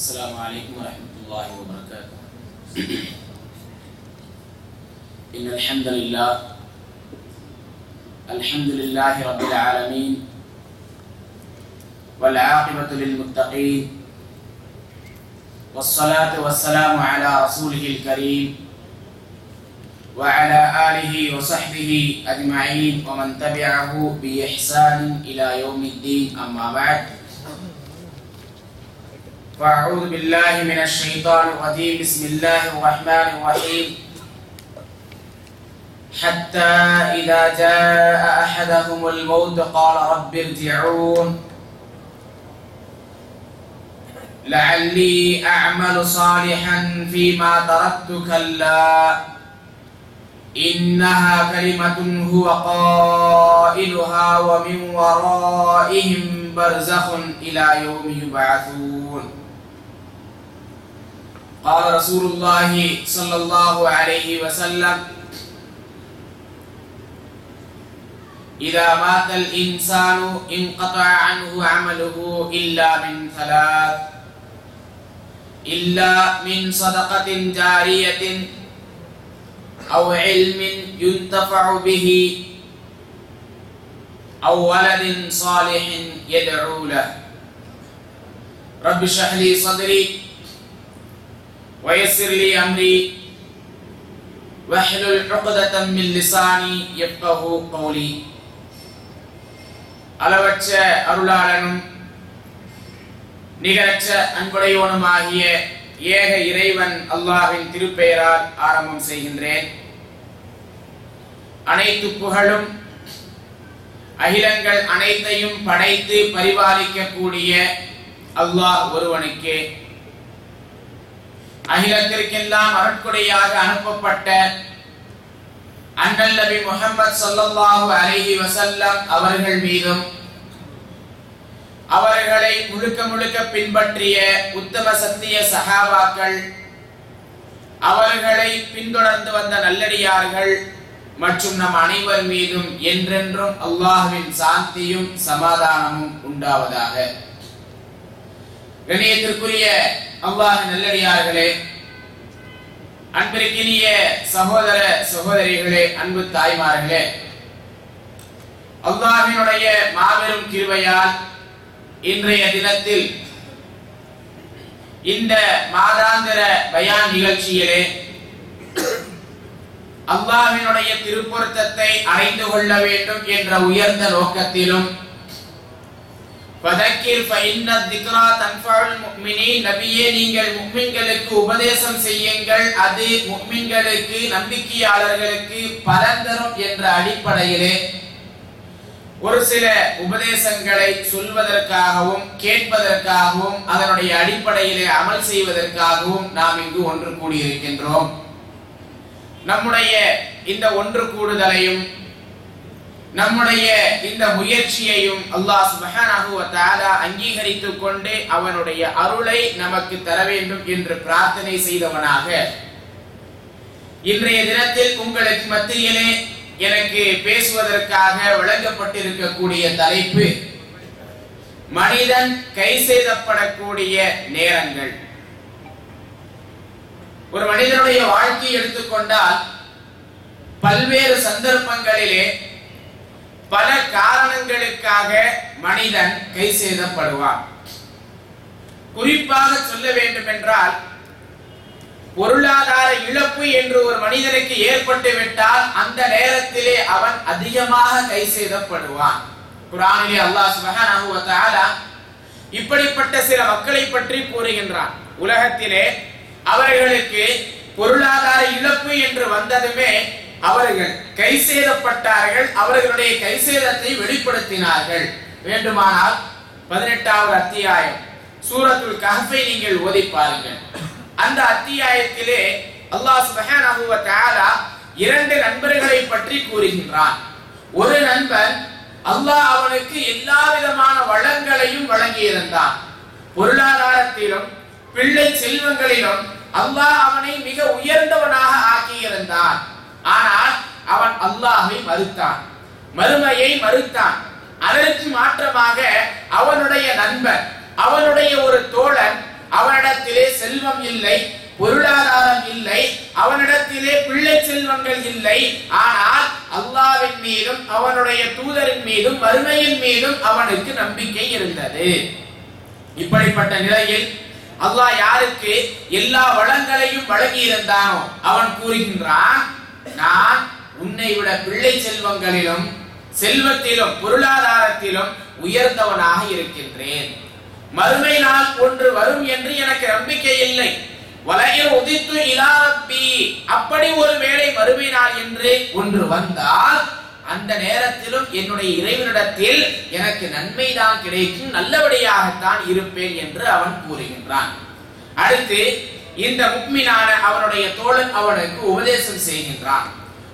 السلام عليكم ورحمة الله وبركاته. إن الحمد لله الحمد لله رب العالمين والعاقبة للمتقين والصلاة والسلام على رسوله الكريم وعلى آله وصحبه أجمعين ومن تبعه بإحسان إلى يوم الدين أما بعد. فأعوذ بالله من الشيطان الرجيم. بسم الله الرحمن الرحيم. حتى إذا جاء أحدهم الموت قال رب ارجعون. لعلي أعمل صالحا فيما تركت كلا. إنها كلمة هو قائلها ومن ورائهم برزخ إلى يوم يبعثون. قال رسول الله صلى الله عليه وسلم إذا مات الإنسان انقطع عنه عمله إلا من ثلاث إلا من صدقة جارية أو علم ينتفع به أو ولد صالح يدعو له رب اشرح لي صدري ويسر لي أمري واحلل عقدة من لساني يفقه قولي அளவற்ற அருளாளனும் நிகரற்ற அன்புடையோனுமாகிய ஏக இறைவன் அல்லாஹ்வின் திருப்பெயரால் ஆரம்பம் செய்கின்றேன் அனைத்து புகழும் அகிலங்கள் அனைத்தையும் படைத்து பரிபாலிக்கக்கூடிய அல்லாஹ் ஒருவனுக்கே அகிலத்திற்கெல்லாம் அருட்கொடையாக அனுப்பப்பட்ட அண்ணல் நபி முகமது ஸல்லல்லாஹு அலஹி வசல்லம் அவர்கள் மீதும் அவர்களை முழுக்க முழுக்க பின்பற்றிய உத்தம சத்திய சகாபாக்கள் அவர்களை பின்தொடர்ந்து வந்த நல்லடியார்கள் மற்றும் நம் அனைவர் மீதும் என்றென்றும் அல்லாஹுவின் சாந்தியும் சமாதானமும் உண்டாவதாக. கணியத்திற்குரிய அல்லாஹ் நல்லடியார்களே அன்பிற்கினிய சகோதர சகோதரிகளே அன்பு தாய்மார்களே அல்லாஹினுடைய மாபெரும் கிருவையால் இன்றைய தினத்தில் இந்த மாதாந்திர பயான் நிகழ்ச்சியிலே அல்லாஹினுடைய திருப்பொருத்தத்தை அடைந்து கொள்ள வேண்டும் என்ற உயர்ந்த நோக்கத்திலும் ஃபதக்கிர் ஃபஇன்ன திக்ரா தன்ஃபஉல் முஃமினீன் நபியே நீங்கள் முஃமின்களுக்கு உபதேசம் செய்யுங்கள். அது முஃமின்களுக்கு நம்பிக்கையாளர்களுக்கு பலன் தரும் என்ற அடிப்படையிலே ஒரு சில உபதேசங்களை சொல்வதற்காகவும் கேட்பதற்காகவும் அதனுடைய அடிப்படையிலே அமல் செய்வதற்காகவும் நாம் இங்கு ஒன்று கூடியிருக்கின்றோம். நம்முடைய இந்த ஒன்று கூடுதலையும் நம்முடைய இந்த முயற்சியையும் அல்லாஹ் சுபஹானஹு வ அங்கீகரித்துக் கொண்டு அவனுடைய அருளை நமக்கு தர வேண்டும் என்று பிரார்த்தனை செய்தவனாக. இன்றைய தினத்தில் உங்களுக்கு மத்தியிலே எனக்கு பேசுவதற்காக வழங்கப்பட்டிருக்கக்கூடிய தலைப்பு மனிதன் கை செய்தப்படக்கூடிய நேரங்கள். ஒரு மனிதனுடைய வாழ்க்கையை எடுத்துக்கொண்டால் பல்வேறு சந்தர்ப்பங்களிலே பல காரணங்களுக்காக மனிதன் கை செய்தப்படுவான் குறிப்பாக சொல்ல வேண்டும் என்றால் பொருளாதார இழப்பு என்று ஒரு மனிதனுக்கு ஏற்பட்டு விட்டால் அந்த நேரத்திலே அவன் அதிகமாக கை செய்தப்படுவான் குரானிலே அல்லாஹ் சுபஹானஹு வ தஆலா இப்படிப்பட்ட சில மக்களை பற்றி கூறுகின்றான். உலகத்திலே அவர்களுக்கு பொருளாதார இழப்பு என்று வந்ததுமே அவர்கள் கை செய்தப்பட்டார்கள் அவர்களுடைய கை சேதத்தை வெளிப்படுத்தினார்கள். வேண்டுமானால் பதினெட்டாவது அத்தியாயம் சூரத்துல் கஹஃபை நீங்கள் ஓதி பாருங்கள். அந்த அத்தியாயத்திலே அல்லாஹ் சுப்ஹானஹு வ தஆலா இரண்டு நண்பர்களை பற்றி கூறுகின்றான். ஒரு நண்பன் அல்லாஹ் அவனுக்கு எல்லா விதமான வளங்களையும் வழங்கியிருந்தான். பொருளாதாரத்திலும் பிள்ளை செல்வங்களிலும் அல்லாஹ் அவனை மிக உயர்ந்தவனாக ஆக்கியிருந்தான். ஆனால் அவன் அல்லாஹை மறுத்தான். மறுமையை மறுத்தான். அதற்கு மாற்றமாக அவனுடைய நண்பன் அவனுடைய ஒரு தோழன் அவனிடத்திலே செல்வம் இல்லை பொருளாதாரம் இல்லை அவனிடத்திலே பிள்ளை செல்வங்கள் இல்லை. ஆனால் அல்லாவின் மீதும் அவனுடைய தூதரின் மீதும் மறுமையின் மீதும் அவனுக்கு நம்பிக்கை இருந்தது. இப்படிப்பட்ட நிலையில் அல்லாஹ் யாருக்கு எல்லா வளங்களையும் வழங்கி இருந்தானோ அவன் கூறுகின்றான் நான் உன்னை விட பிள்ளை செல்வங்களிலும் செல்வத்திலும் பொருளாதாரத்திலும் உயர்ந்தவனாக இருக்கின்றேன். மறுமை நாள் ஒன்று வரும் என்று எனக்கு நம்பிக்கை இல்லை. வலையில் உதித்து இலாப்பி அப்படி ஒரு வேளை மறுமை நாள் என்று ஒன்று வந்தால் அந்த நேரத்திலும் என்னுடைய இறைவனிடத்தில் எனக்கு நன்மைதான் கிடைக்கும் நல்லபடியாகத்தான் இருப்பேன் என்று அவன் கூறுகின்றான். அடுத்து இந்த முக்மினான அவனுடைய தோழன் அவனுக்கு உபதேசம் செய்கின்றான்.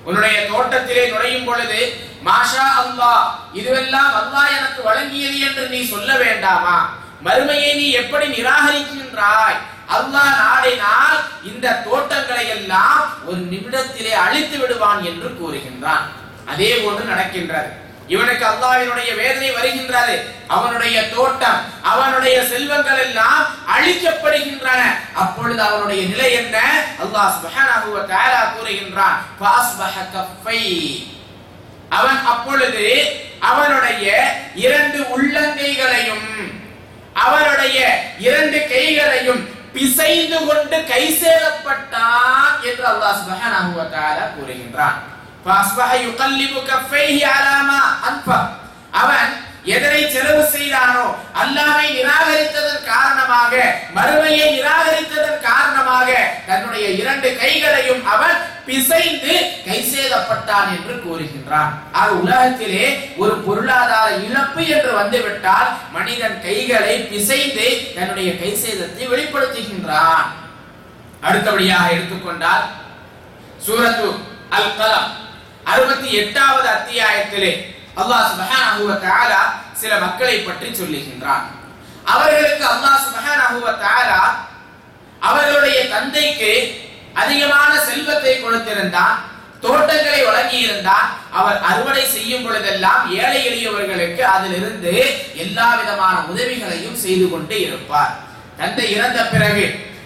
உன்னுடைய தோட்டத்திலே நுழையும் பொழுது மாஷா அல்லாஹ் இதுவெல்லாம் அல்லாஹ் எனக்கு வழங்கியது என்று நீ சொல்ல வேண்டாமா? மறுமையை நீ எப்படி நிராகரிக்கின்றாய்? அல்லாஹ் நாடினால் இந்த தோட்டங்களை எல்லாம் ஒரு நிமிடத்திலே அழித்து விடுவான் என்று கூறுகின்றான். அதே போன்று நடக்கின்றது. இவனுக்கு அல்லாஹ்வினுடைய வேதனை வருகின்றது அவனுடைய தோட்டம் அவனுடைய செல்வங்கள் எல்லாம் அழிக்கப்படுகின்றன. அப்பொழுது அவனுடைய நிலை என்ன? அல்லாஹ் சுப்ஹானஹு வ தஆலா கூறுகின்றான் ஃபாஸ்பஹ கஃபை. அவன் அப்பொழுது அவனுடைய இரண்டு உள்ளங்கைகளையும் அவனுடைய இரண்டு கைகளையும் பிசைந்து கொண்டு கை சேரப்பட்டான் என்று அல்லாஹ் சுப்ஹானஹு வ தஆலா கூறுகின்றான். அவன் எதனை செலவு செய்தானோ அல்லாமை நிராகரித்ததன் காரணமாக மறுமையை நிராகரித்ததன் காரணமாக தன்னுடைய இரண்டு கைகளையும் அவன் பிசைந்து கை கைசேதப்பட்டான் என்று கூறுகின்றான் ஆக உலகத்திலே ஒரு பொருளாதார இழப்பு என்று வந்துவிட்டால் மனிதன் கைகளை பிசைந்து தன்னுடைய கைசேதத்தை வெளிப்படுத்துகின்றான் அடுத்தபடியாக எடுத்துக்கொண்டால் சூரத்து அல் கலம் அறுபத்தி எட்டாவது அத்தியாயத்திலே அல்லாஹ் சுபஹானஹு வ தஆலா சில மக்களை பற்றி சொல்லுகின்றான். அவர்களுக்கு அல்லாஹ் சுபஹானஹு வ தஆலா அவர்களுடைய தந்தைக்கு அதிகமான செல்வத்தை கொடுத்திருந்தான் தோட்டங்களை வழங்கி இருந்தால் அவர் அறுவடை செய்யும் பொழுதெல்லாம் ஏழை எளியவர்களுக்கு அதிலிருந்து எல்லா விதமான உதவிகளையும் செய்து கொண்டு இருப்பார். தந்தை இறந்த பிறகு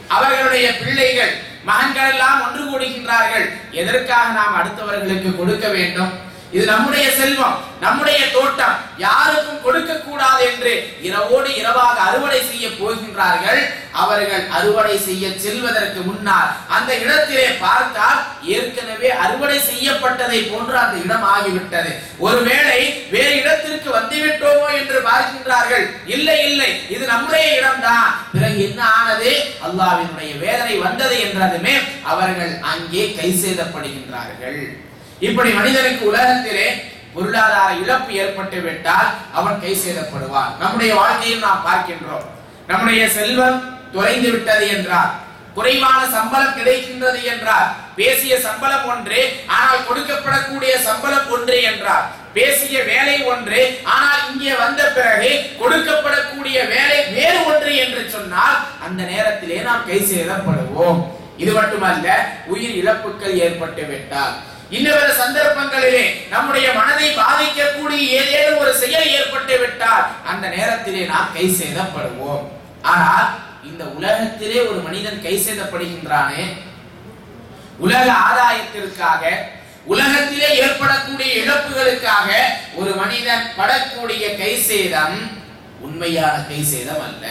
அவர்களுடைய பிள்ளைகள் மகன்கள் எல்லாம் ஒன்று கூடுகின்றார்கள். எதற்காக நாம் அடுத்தவர்களுக்கு கொடுக்க வேண்டும்? இது நம்முடைய செல்வம் நம்முடைய தோட்டம். யாருக்கும் கொடுக்க கூடாது என்று இரவோடு இரவாக அறுவடை செய்ய போகின்றார்கள். அவர்கள் அறுவடை செய்ய செல்வதற்கு முன்னால் அந்த இடத்திலே பார்த்தால் ஏற்கனவே அறுவடை செய்யப்பட்டதை போன்று அந்த இடம் ஆகிவிட்டது. ஒருவேளை வேறு இடத்திற்கு வந்துவிட்டோமோ என்று பார்க்கின்றார்கள். இல்லை இல்லை. இது நம்முடைய இடம்தான். பிறகு என்ன ஆனது? அல்லாவினுடைய வேதனை வந்தது என்றதுமே அவர்கள் அங்கே கை செய்தப்படுகின்றார்கள் இப்படி மனிதனுக்கு உலகத்திலே பொருளாதார இழப்பு ஏற்பட்டு விட்டால் அவன் கை செய்தப்படுவான் நம்முடைய வாழ்க்கையில் நாம் பார்க்கின்றோம். நம்முடைய செல்வம் தொலைந்து விட்டது என்றார். குறைவான சம்பளம் கிடைக்கின்றது என்றார். பேசிய சம்பளம் ஒன்று ஆனால் கொடுக்கப்படக்கூடிய சம்பளம் ஒன்று என்றார். பேசிய வேலை ஒன்று ஆனால் இங்கே வந்த பிறகு கொடுக்கப்படக்கூடிய வேலை வேறு ஒன்று என்று சொன்னால் அந்த நேரத்திலே நாம் கை சேதப்படுவோம். இது மட்டுமல்ல உயிர் இழப்புகள் ஏற்பட்டு விட்டால். இன்னொரு சந்தர்ப்பங்களிலே நம்முடைய மனதை பாதிக்கக்கூடிய ஏதேனும் ஒரு செயல் ஏற்பட்டு விட்டால் அந்த நேரத்திலே நாம் கை சேதப்படுவோம். ஆனால் இந்த உலகத்திலே ஒரு மனிதன் கை செய்தப்படுகின்றானே உலக ஆதாயத்திற்காக உலகத்திலே ஏற்படக்கூடிய இழப்புகளுக்காக ஒரு மனிதன் படக்கூடிய கை சேதம் உண்மையான கை சேதம் அல்ல.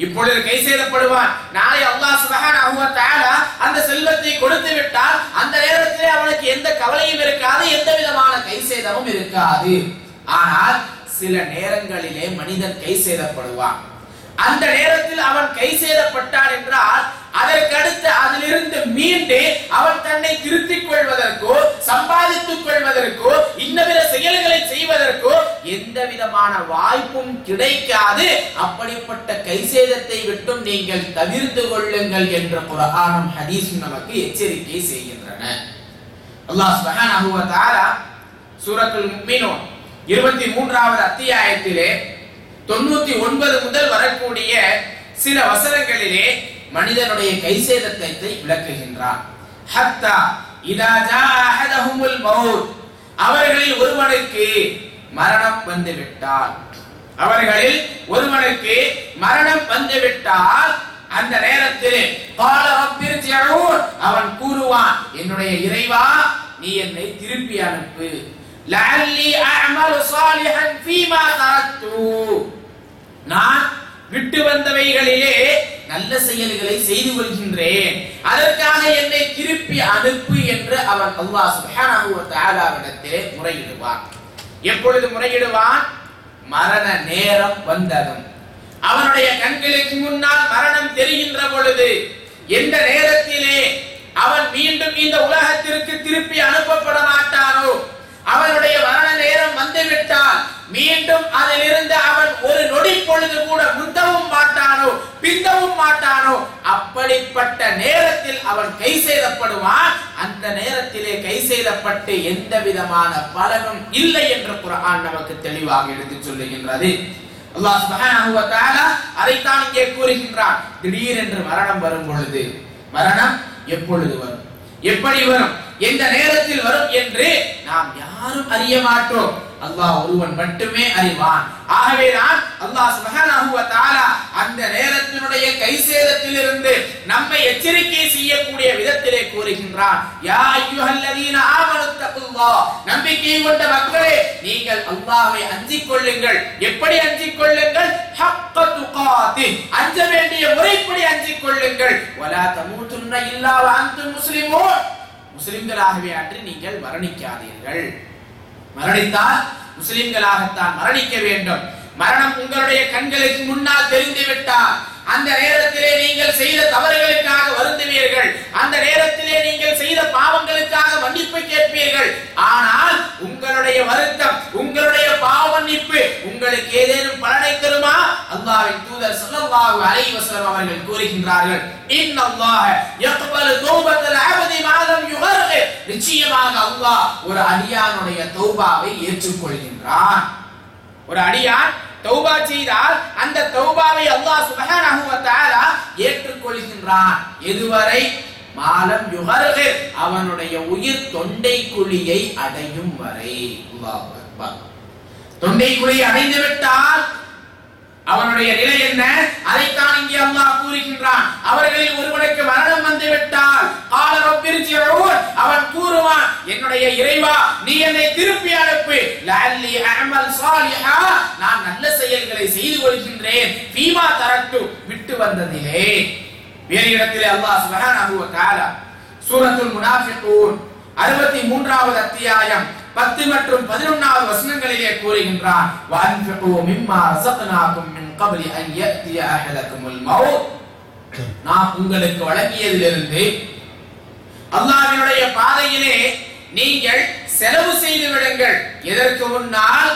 இப்பொழுது கை செய்தப்படுவான் நாளை அல்லாஹ் சுபஹானஹு வ தஆலா அந்த செல்வத்தை கொடுத்து விட்டால் அந்த நேரத்திலே அவனுக்கு எந்த கவலையும் இருக்காது எந்த விதமான கை சேதமும் இருக்காது. ஆனால் சில நேரங்களிலே மனிதன் கை செய்தப்படுவான் அந்த நேரத்தில் அவன் கை செய்தப்பட்டான் என்றால் அதற்கடுத்து அதிலிருந்து மீண்டு அவன் தன்னை திருத்திக் கொள்வதற்கோ சம்பாதித்துக் கொள்வதற்கோ இன்னவித செயல்களை செய்வதற்கோ எந்த விதமான வாய்ப்பும் கிடைக்காது. அப்படிப்பட்ட கை சேதத்தை விட்டும் நீங்கள் தவிர்த்து கொள்ளுங்கள் என்ற குர்ஆனும் ஹதீஸும் நமக்கு எச்சரிக்கை செய்கின்றன. அல்லாஹ் சுப்ஹானஹு வ தஆலா சூரத்துல் முஃமினூன் 23வது அத்தியாயத்திலே தொண்ணூத்தி ஒன்பது முதல் வரக்கூடிய சில வசனங்களிலே மனிதனுடைய கை சேதத்தை விளக்குகின்றார். ஹத்தா இதா ஜா மௌத். அவர்களில் ஒருவனுக்கு மரணம் வந்து விட்டால் அவர்களில் ஒருவனுக்கு மரணம் வந்து விட்டால் அந்த நேரத்தில் அவன் கூறுவான் என்னுடைய இறைவா நீ என்னை திருப்பி அனுப்பு. நான் விட்டு வந்தவைகளிலே நல்ல செயல்களை செய்து கொள்கின்றேன். அதற்காக என்னை திருப்பி அனுப்பு என்று அவன் அல்லாஹ் சுப்ஹானஹு வ தஆலாவிடத்திலே முறையிடுவான் எப்பொழுது முறையிடுவான் மரண நேரம் வந்ததும். அவனுடைய கண்களுக்கு முன்னால் மரணம் தெரிகின்ற பொழுது எந்த நேரத்திலே அவன் மீண்டும் இந்த உலகத்திற்கு திருப்பி அனுப்பப்பட மாட்டானோ அவனுடைய மரண நேரம் வந்துவிட்டால் மீண்டும் அதிலிருந்து அவன் ஒரு நொடி பொழுது கூட முந்தவும் மாட்டானோ பிந்தவும் மாட்டானோ அப்படிப்பட்ட நேரத்தில் அவன் கை செய்தப்படுவான் அந்த நேரத்திலே கை செய்தப்பட்டு எந்த விதமான பலனும் இல்லை என்று குரான் நமக்கு தெளிவாக எடுத்து சொல்லுகின்றது. அல்லாஹ் சுப்ஹானஹு வ தஆலா அதைத்தான் இங்கே கூறுகின்றான். திடீரென்று மரணம் வரும் பொழுது மரணம் எப்பொழுது வரும்? எப்படி வரும்? எந்த நேரத்தில் வரும் என்று நாம் யாரும் அறிய மாட்டோம். அல்லாஹ் ஒருவன் மட்டுமே அறிவான். ஆகவேதான் அல்லாஹ் சுபஹானஹு வ தஆலா அந்த நேரத்தினுடைய கை சேதத்திலிருந்து நம்மை எச்சரிக்கை செய்யக்கூடிய விதத்திலே கூறுகின்றான். யா அய்யுஹல்லதீன ஆமனு நம்பிக்கை கொண்ட மக்களே நீங்கள் அல்லாஹ்வை அஞ்சிக் கொள்ளுங்கள். எப்படி அஞ்சிக் கொள்ளுங்கள்? ஹக்க துகாதி. அஞ்ச வேண்டிய முறைப்படி அஞ்சிக் கொள்ளுங்கள். வலா தமூதுன்ன இல்லா வ அன்தும் முஸ்லிமூன். முஸ்லிம்களாகவே அன்றி நீங்கள் மரணிக்காதீர்கள். மரணித்தால் முஸ்லிம்களாகத்தான் மரணிக்க வேண்டும். மரணம் உங்களுடைய கண்களுக்கு முன்னால் தெரிந்துவிட்டால் அந்த நேரத்திலே நீங்கள் செய்த தவறுகளுக்காக வருந்துவீர்கள். அந்த நேரத்திலே நீங்கள் செய்த பாவங்களுக்காக மன்னிப்பு கேட்பீர்கள். ஆனால் உங்களுடைய வருத்தம் உங்களுடைய பாவ மன்னிப்பு உங்களுக்கு ஏதேனும் பலனை தருமா? அல்லாஹ்வின் தூதர் ஸல்லல்லாஹு அலைஹி வஸல்லம் அவர்கள் கூறுகின்றார்கள். இன்னல்லாஹ யக்பலு தௌபத்தல் அபதி மாலம் லம் நிச்சயமாக அல்லாஹ் ஒரு அடியானுடைய தௌபாவை ஏற்றுக்கொள்கின்றான். ஒரு அடியான் தௌபா செய்தால் அந்த தௌபாவை அல்லாஹ் சுப்ஹானஹு வ தஆலா ஏற்றுக்கொள்கின்றான். எதுவரை? மாலம் யுகர்கிர் அவனுடைய உயிர் தொண்டை குழியை அடையும் வரை. அல்லாஹ் அக்பர். தொண்டை குழியை அடைந்து விட்டால் அவனுடைய நிலை என்ன? அதைத்தான் இங்கே அல்லாஹ் கூறுகின்றான். அவர்களில் ஒருவனுக்கு மரணம் வந்து விட்டால் கால ரப்பிர்ஜிஊன் அவன் கூறுவான் என்னுடைய இறைவா நீ என்னை திருப்பி அனுப்பு. அமல் சாலிஹா. நான் நல்ல செயல்களை செய்து கொள்கின்றேன். பீமா தரட்டு விட்டு வந்ததிலே. வேறு இடத்திலே அல்லாஹ் சுபஹானஹு வ தஆலா சூரத்துல் முனாஃபிகூன் அறுபத்தி மூன்றாவது அத்தியாயம் பத்து மற்றும் பதினொன்னாவது வசனங்களிலே கூறுகின்றார் நான் உங்களுக்கு வழங்கியதிலிருந்து அல்லாஹ்வினுடைய பாதையிலே நீங்கள் செலவு செய்து விடுங்கள். இதற்கு முன்னால்?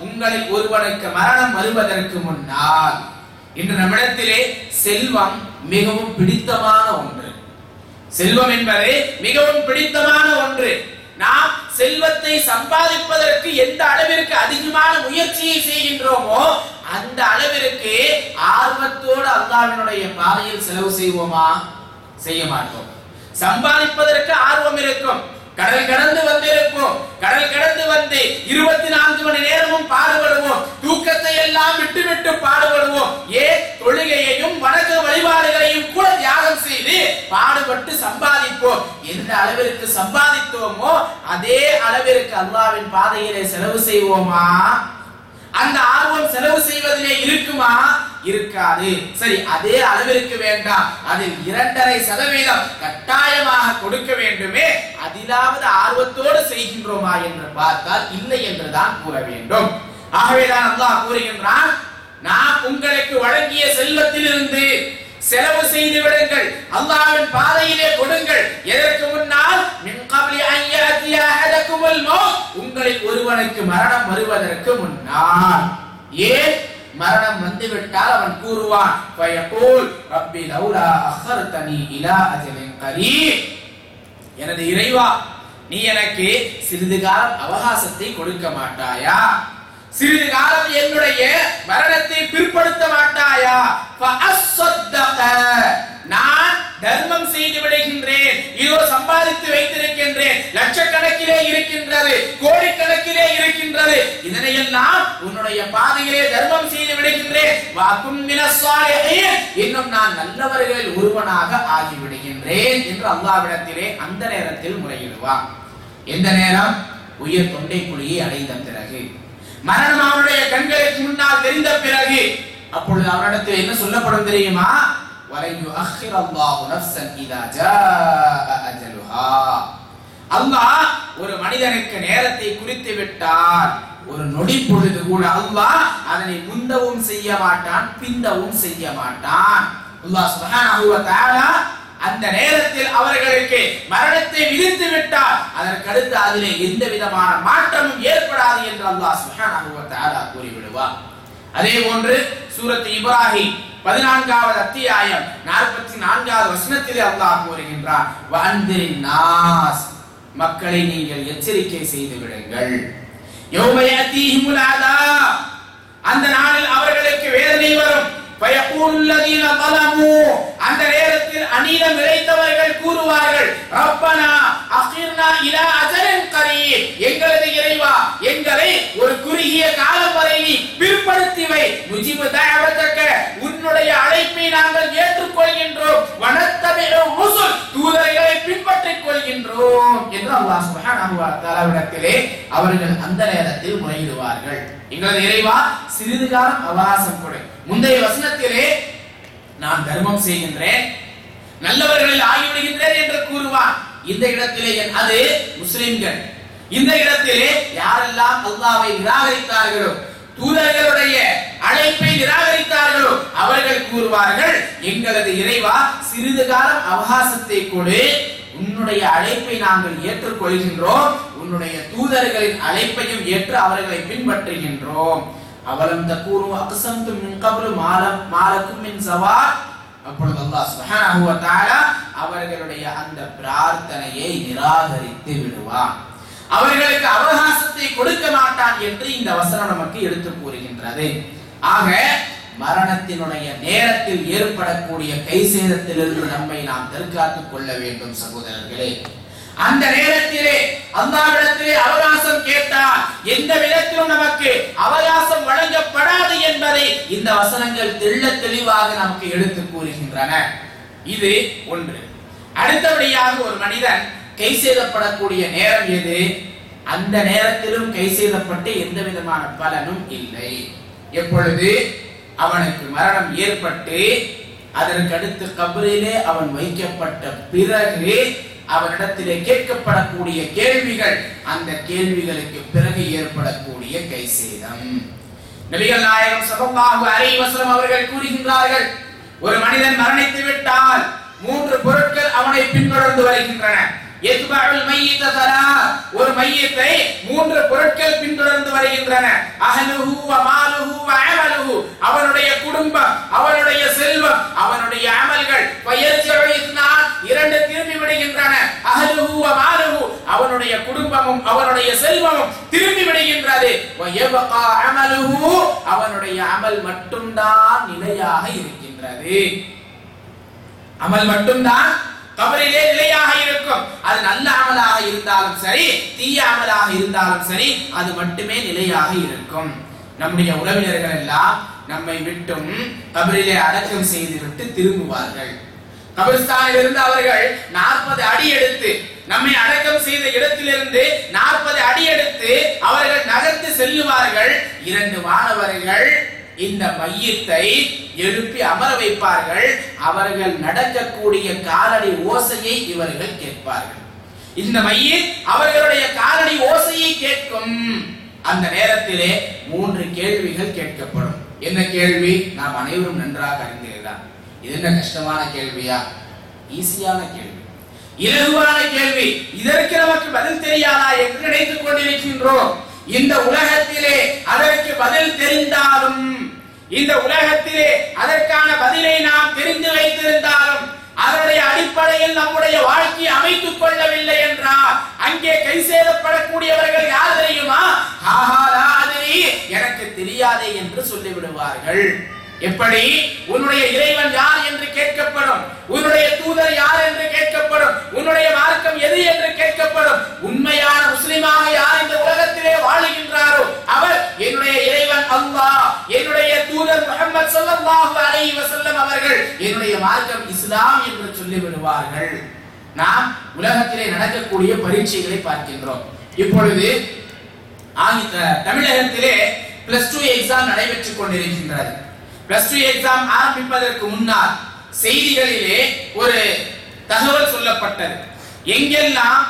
உங்களை ஒருவனுக்கு மரணம் வருவதற்கு முன்னால். இன்று நம்மிடத்திலே செல்வம் மிகவும் பிடித்தமான ஒன்று. செல்வம் என்பது மிகவும் பிடித்தமான ஒன்று. நாம் செல்வத்தை சம்பாதிப்பதற்கு எந்த அளவிற்கு அதிகமான முயற்சியை செய்கின்றோமோ அந்த அளவிற்கு ஆர்வத்தோடு அல்லாவினுடைய பாதையில் செலவு செய்வோமா? செய்ய மாட்டோம். சம்பாதிப்பதற்கு ஆர்வம் இருக்கும். கடல் கடந்து வந்திருப்போம் கடல் கடந்து வந்து இருபத்தி நான்கு மணி நேரமும் பாடுபடுவோம். தூக்கத்தை எல்லாம் விட்டு விட்டு பாடுபடுவோம். ஏ தொழுகையையும் வணக்க வழிபாடுகளையும் கூட தியாகம் செய்து பாடுபட்டு சம்பாதிப்போம். எந்த அளவிற்கு சம்பாதித்தோமோ அதே அளவிற்கு அல்லாவின் பாதையிலே செலவு செய்வோமா? அந்த ஆர்வம் செலவு செய்வதிலே இருக்குமா? இருக்காது. சரி அதே அளவிற்கு வேண்டாம். அதில் இரண்டரை சதவீதம் கட்டாயமாக கொடுக்க வேண்டுமே. அதிலாவது ஆர்வத்தோடு செய்கின்றோமா என்று பார்த்தால் இல்லை என்றுதான் கூற வேண்டும். ஆகவேதான் அல்லாஹ் கூறுகின்றான் நான் உங்களுக்கு வழங்கிய செல்வத்திலிருந்து செலவு செய்து விடுங்கள். அல்லாவின் பாதையிலே கொடுங்கள். எதற்கு முன்னால்? மின் உங்களில் ஒருவனுக்கு மரணம் வருவதற்கு முன்னால். ஏன்? மரணம் வந்துவிட்டால் அவன் கூறுவான் ரப்பி லௌலா அஹர்தனி இலா அஜலின் கரீப் எனது இறைவா நீ எனக்கு சிறிது காலம் அவகாசத்தை கொடுக்க மாட்டாயா? சிறிது காலம் என்னுடைய மரணத்தை பிற்படுத்த மாட்டாயா ஃபஅஸ்ஸத்தக. நான் தர்மம் செய்து விடுகின்றேன் இதோ சம்பாதித்து வைத்திருக்கின்றேன் லட்சக்கணக்கிலே இருக்கின்றது கோடிக்கணக்கிலே இருக்கின்றது. இதனையெல்லாம் உன்னுடைய பாதையிலே தர்மம் செய்து விடுகின்றேன். வாக்கும் இன்னும் நான் நல்லவர்களில் ஒருவனாக ஆகிவிடுகின்றேன் என்று அல்லாவிடத்திலே அந்த நேரத்தில் முறையிடுவான். எந்த நேரம்? உயிர் தொண்டை குழியை அடைந்த பிறகு. மரணம் அவனுடைய கண்களுக்கு முன்னால் தெரிந்த பிறகு. அப்பொழுது அவனிடத்தில் என்ன சொல்லப்படும் தெரியுமா? வலையு அல்லாஹு நஃப்சன் இதா ஜாஅ அஜலுஹா. அல்லாஹ் ஒரு மனிதனுக்கு நேரத்தை குறித்து விட்டார். ஒரு நொடி பொழுது கூட அல்லாஹ் அதனை முந்தவும் செய்ய மாட்டான் பிந்தவும் செய்ய மாட்டான். அல்லாஹ் சுப்ஹானஹு வ தஆலா அந்த நேரத்தில் அவர்களுக்கு மரணத்தை விதித்து விட்டால் அதற்கடுத்து அதிலே எந்த விதமான மாற்றமும் ஏற்படாது என்று அல்லாஹ் சுப்ஹானஹு வ தஆலா கூறிவிடுவார். அதே போன்று சூரத் இப்ராஹிம் பதினான்காவது அத்தியாயம் நாற்பத்தி நான்காவது வசனத்திலே அல்லாஹ் கூறுகின்றார். வந்திரின் நாஸ் மக்களை நீங்கள் எச்சரிக்கை செய்து விடுங்கள். யோமயத்தீஹிமுல் ஆதா அந்த நாளில் அவர்களுக்கு வேதனை வரும். அந்த நேரத்தில் அநீதம் இழைத்தவர்கள் கூறுவார்கள் ரப்பனா அகிர்னா இலா அஜலின் கரீம் எங்களது இறைவா எங்களை ஒரு குறுகிய காலம் வரை நீ பிற்படுத்தி வை. முஜிபு தஅவதக உன்னுடைய அழைப்பை நாங்கள் ஏற்றுக்கொள்கின்றோம். வனத்தமிழும் முசுல் தூதர்களை பின்பற்றிக் கொள்கின்றோம் என்று அல்லாஹ் சுப்ஹானஹு வ தஆலாவிடத்திலே அவர்கள் அந்த நேரத்தில் முறையிடுவார்கள். எங்களது இறைவா சிறிது காலம் அவகாசம் கொடு. முந்தைய வசனத்திலே நான் தர்மம் செய்கின்றேன். நல்லவர்களில் ஆகிவிடுகின்றேன் என்று கூறுவான் இந்த இடத்திலே அது முஸ்லிம்கள். இந்த இடத்திலே யாரெல்லாம் அல்லாவை நிராகரித்தார்களோ தூதர்களுடைய அழைப்பை நிராகரித்தார்களோ அவர்கள் கூறுவார்கள் எங்களது இறைவா சிறிது காலம் அவகாசத்தை கொடு. உன்னுடைய அழைப்பை நாங்கள் ஏற்றுக்கொள்கின்றோம். உன்னுடைய தூதர்களின் அழைப்பையும் ஏற்று அவர்களை பின்பற்றுகின்றோம். அவலம் தக்கூறு அக்சந்து மின் கபலு மாலம் மாலக்கும் மின் சவா அப்பொழுது அல்லாஹ் சுப்ஹானஹு வ தஆலா அவர்களுடைய அந்த பிரார்த்தனையை நிராகரித்து விடுவான். அவர்களுக்கு அவகாசத்தை கொடுக்க மாட்டான் என்று இந்த வசனம் நமக்கு எடுத்து கூறுகின்றது. ஆக மரணத்தினுடைய நேரத்தில் ஏற்படக்கூடிய கை சேதத்திலிருந்து நம்மை நாம் தற்காத்துக் கொள்ள வேண்டும் சகோதரர்களே. அந்த நேரத்திலே அல்லாவிடத்திலே அவகாசம் கேட்டால் எந்த விதத்திலும் நமக்கு அவகாசம் வழங்கப்படாது என்பதை இந்த வசனங்கள் தெள்ள தெளிவாக நமக்கு எடுத்து கூறுகின்றன. இது ஒன்று. அடுத்தபடியாக ஒரு மனிதன் கை செய்தப்படக்கூடிய நேரம் எது? அந்த நேரத்திலும் கை செய்தப்பட்டு எந்த விதமான பலனும் இல்லை. எப்பொழுது? அவனுக்கு மரணம் ஏற்பட்டு அதற்கடுத்து கபரிலே அவன் வைக்கப்பட்ட பிறகு அவனிடத்திலே கேட்கப்படக்கூடிய கேள்விகள் அந்த கேள்விகளுக்கு பிறகு ஏற்படக்கூடிய கை சேதம். நபிகள் நாயகம் சபமாக அலைஹி அவர்கள் கூறுகின்றார்கள் ஒரு மனிதன் மரணித்து விட்டால் மூன்று பொருட்கள் அவனை பின்தொடர்ந்து வருகின்றன. ஒரு மையத்தை மூன்று பொருட்கள் பின்தொடர்ந்து வருகின்றன. அவனுடைய குடும்பம் அவனுடைய செல்வம் அவனுடைய அமல்கள் இரண்டு திரும்பி விடுகின்றன. அவனுடைய குடும்பமும் அவனுடைய செல்வமும் திரும்பி விடுகின்றது. அவனுடைய அமல் மட்டும்தான் நிலையாக இருக்கின்றது. அமல் மட்டும்தான் கபரிலே நிலையாக இருக்கும். அது நல்ல அமலாக இருந்தாலும் சரி தீய அமலாக இருந்தாலும் சரி அது மட்டுமே நிலையாக இருக்கும். நம்முடைய உறவினர்கள் எல்லாம் நம்மை விட்டும் கபரிலே அடக்கம் செய்துவிட்டு திரும்புவார்கள். கபிரிஸ்தானில் இருந்து அவர்கள் நாற்பது அடி எடுத்து நம்மை அடக்கம் செய்த இடத்திலிருந்து நாற்பது அடி எடுத்து அவர்கள் நகர்த்து செல்லுவார்கள். இரண்டு மாணவர்கள் இந்த மையத்தை எழுப்பி அமர வைப்பார்கள். அவர்கள் நடக்கக்கூடிய காலடி ஓசையை இவர்கள் கேட்பார்கள். இந்த மையம் அவர்களுடைய காலடி ஓசையை கேட்கும். அந்த நேரத்திலே மூன்று கேள்விகள் கேட்கப்படும். என்ன கேள்வி? நாம் அனைவரும் நன்றாக அறிந்தீர்களாம் இது என்ன கஷ்டமான கேள்வியா? ஈஸியான கேள்வி. இலகுவான கேள்வி. இதற்கு நமக்கு பதில் தெரியாதா என்று நினைத்துக் கொண்டிருக்கின்றோம். இந்த உலகத்திலே அதற்கு பதில் தெரிந்தாலும் இந்த உலகத்திலே அதற்கான பதிலை நாம் தெரிந்து வைத்திருந்தாலும் அதனுடைய அடிப்படையில் நம்முடைய வாழ்க்கையை அமைத்துக் கொள்ளவில்லை என்றால் அங்கே கை சேதப்படக்கூடியவர்கள் யார் தெரியுமா? ஆஹா எனக்கு தெரியாதே என்று சொல்லிவிடுவார்கள். எப்படி? உன்னுடைய இறைவன் யார் என்று கேட்கப்படும். உன்னுடைய தூதர் யார் என்று கேட்கப்படும். உன்னுடைய மார்க்கம் எது என்று கேட்கப்படும். உண்மையான முஸ்லிமாக யார் இந்த உலகத்திலே வாழுகின்றாரோ அவர் என்னுடைய இறைவன் அல்லாஹ். என்னுடைய தூதர் முகமது ஸல்லல்லாஹு ஸல்லல்லாஹு அலைஹி வஸல்லம் அவர்கள் என்னுடைய மார்க்கம் இஸ்லாம் என்று சொல்லி விடுவார்கள் நாம் உலகத்திலே நடக்கக்கூடிய பரீட்சைகளை பார்க்கின்றோம். இப்பொழுது ஆங்கில தமிழகத்திலே பிளஸ் டூ எக்ஸாம் நடைபெற்றுக் கொண்டிருக்கின்றது. பிளஸ் டூ எக்ஸாம் ஆரம்பிப்பதற்கு முன்னால் செய்திகளிலே ஒரு தகவல் சொல்லப்பட்டது. எங்கெல்லாம்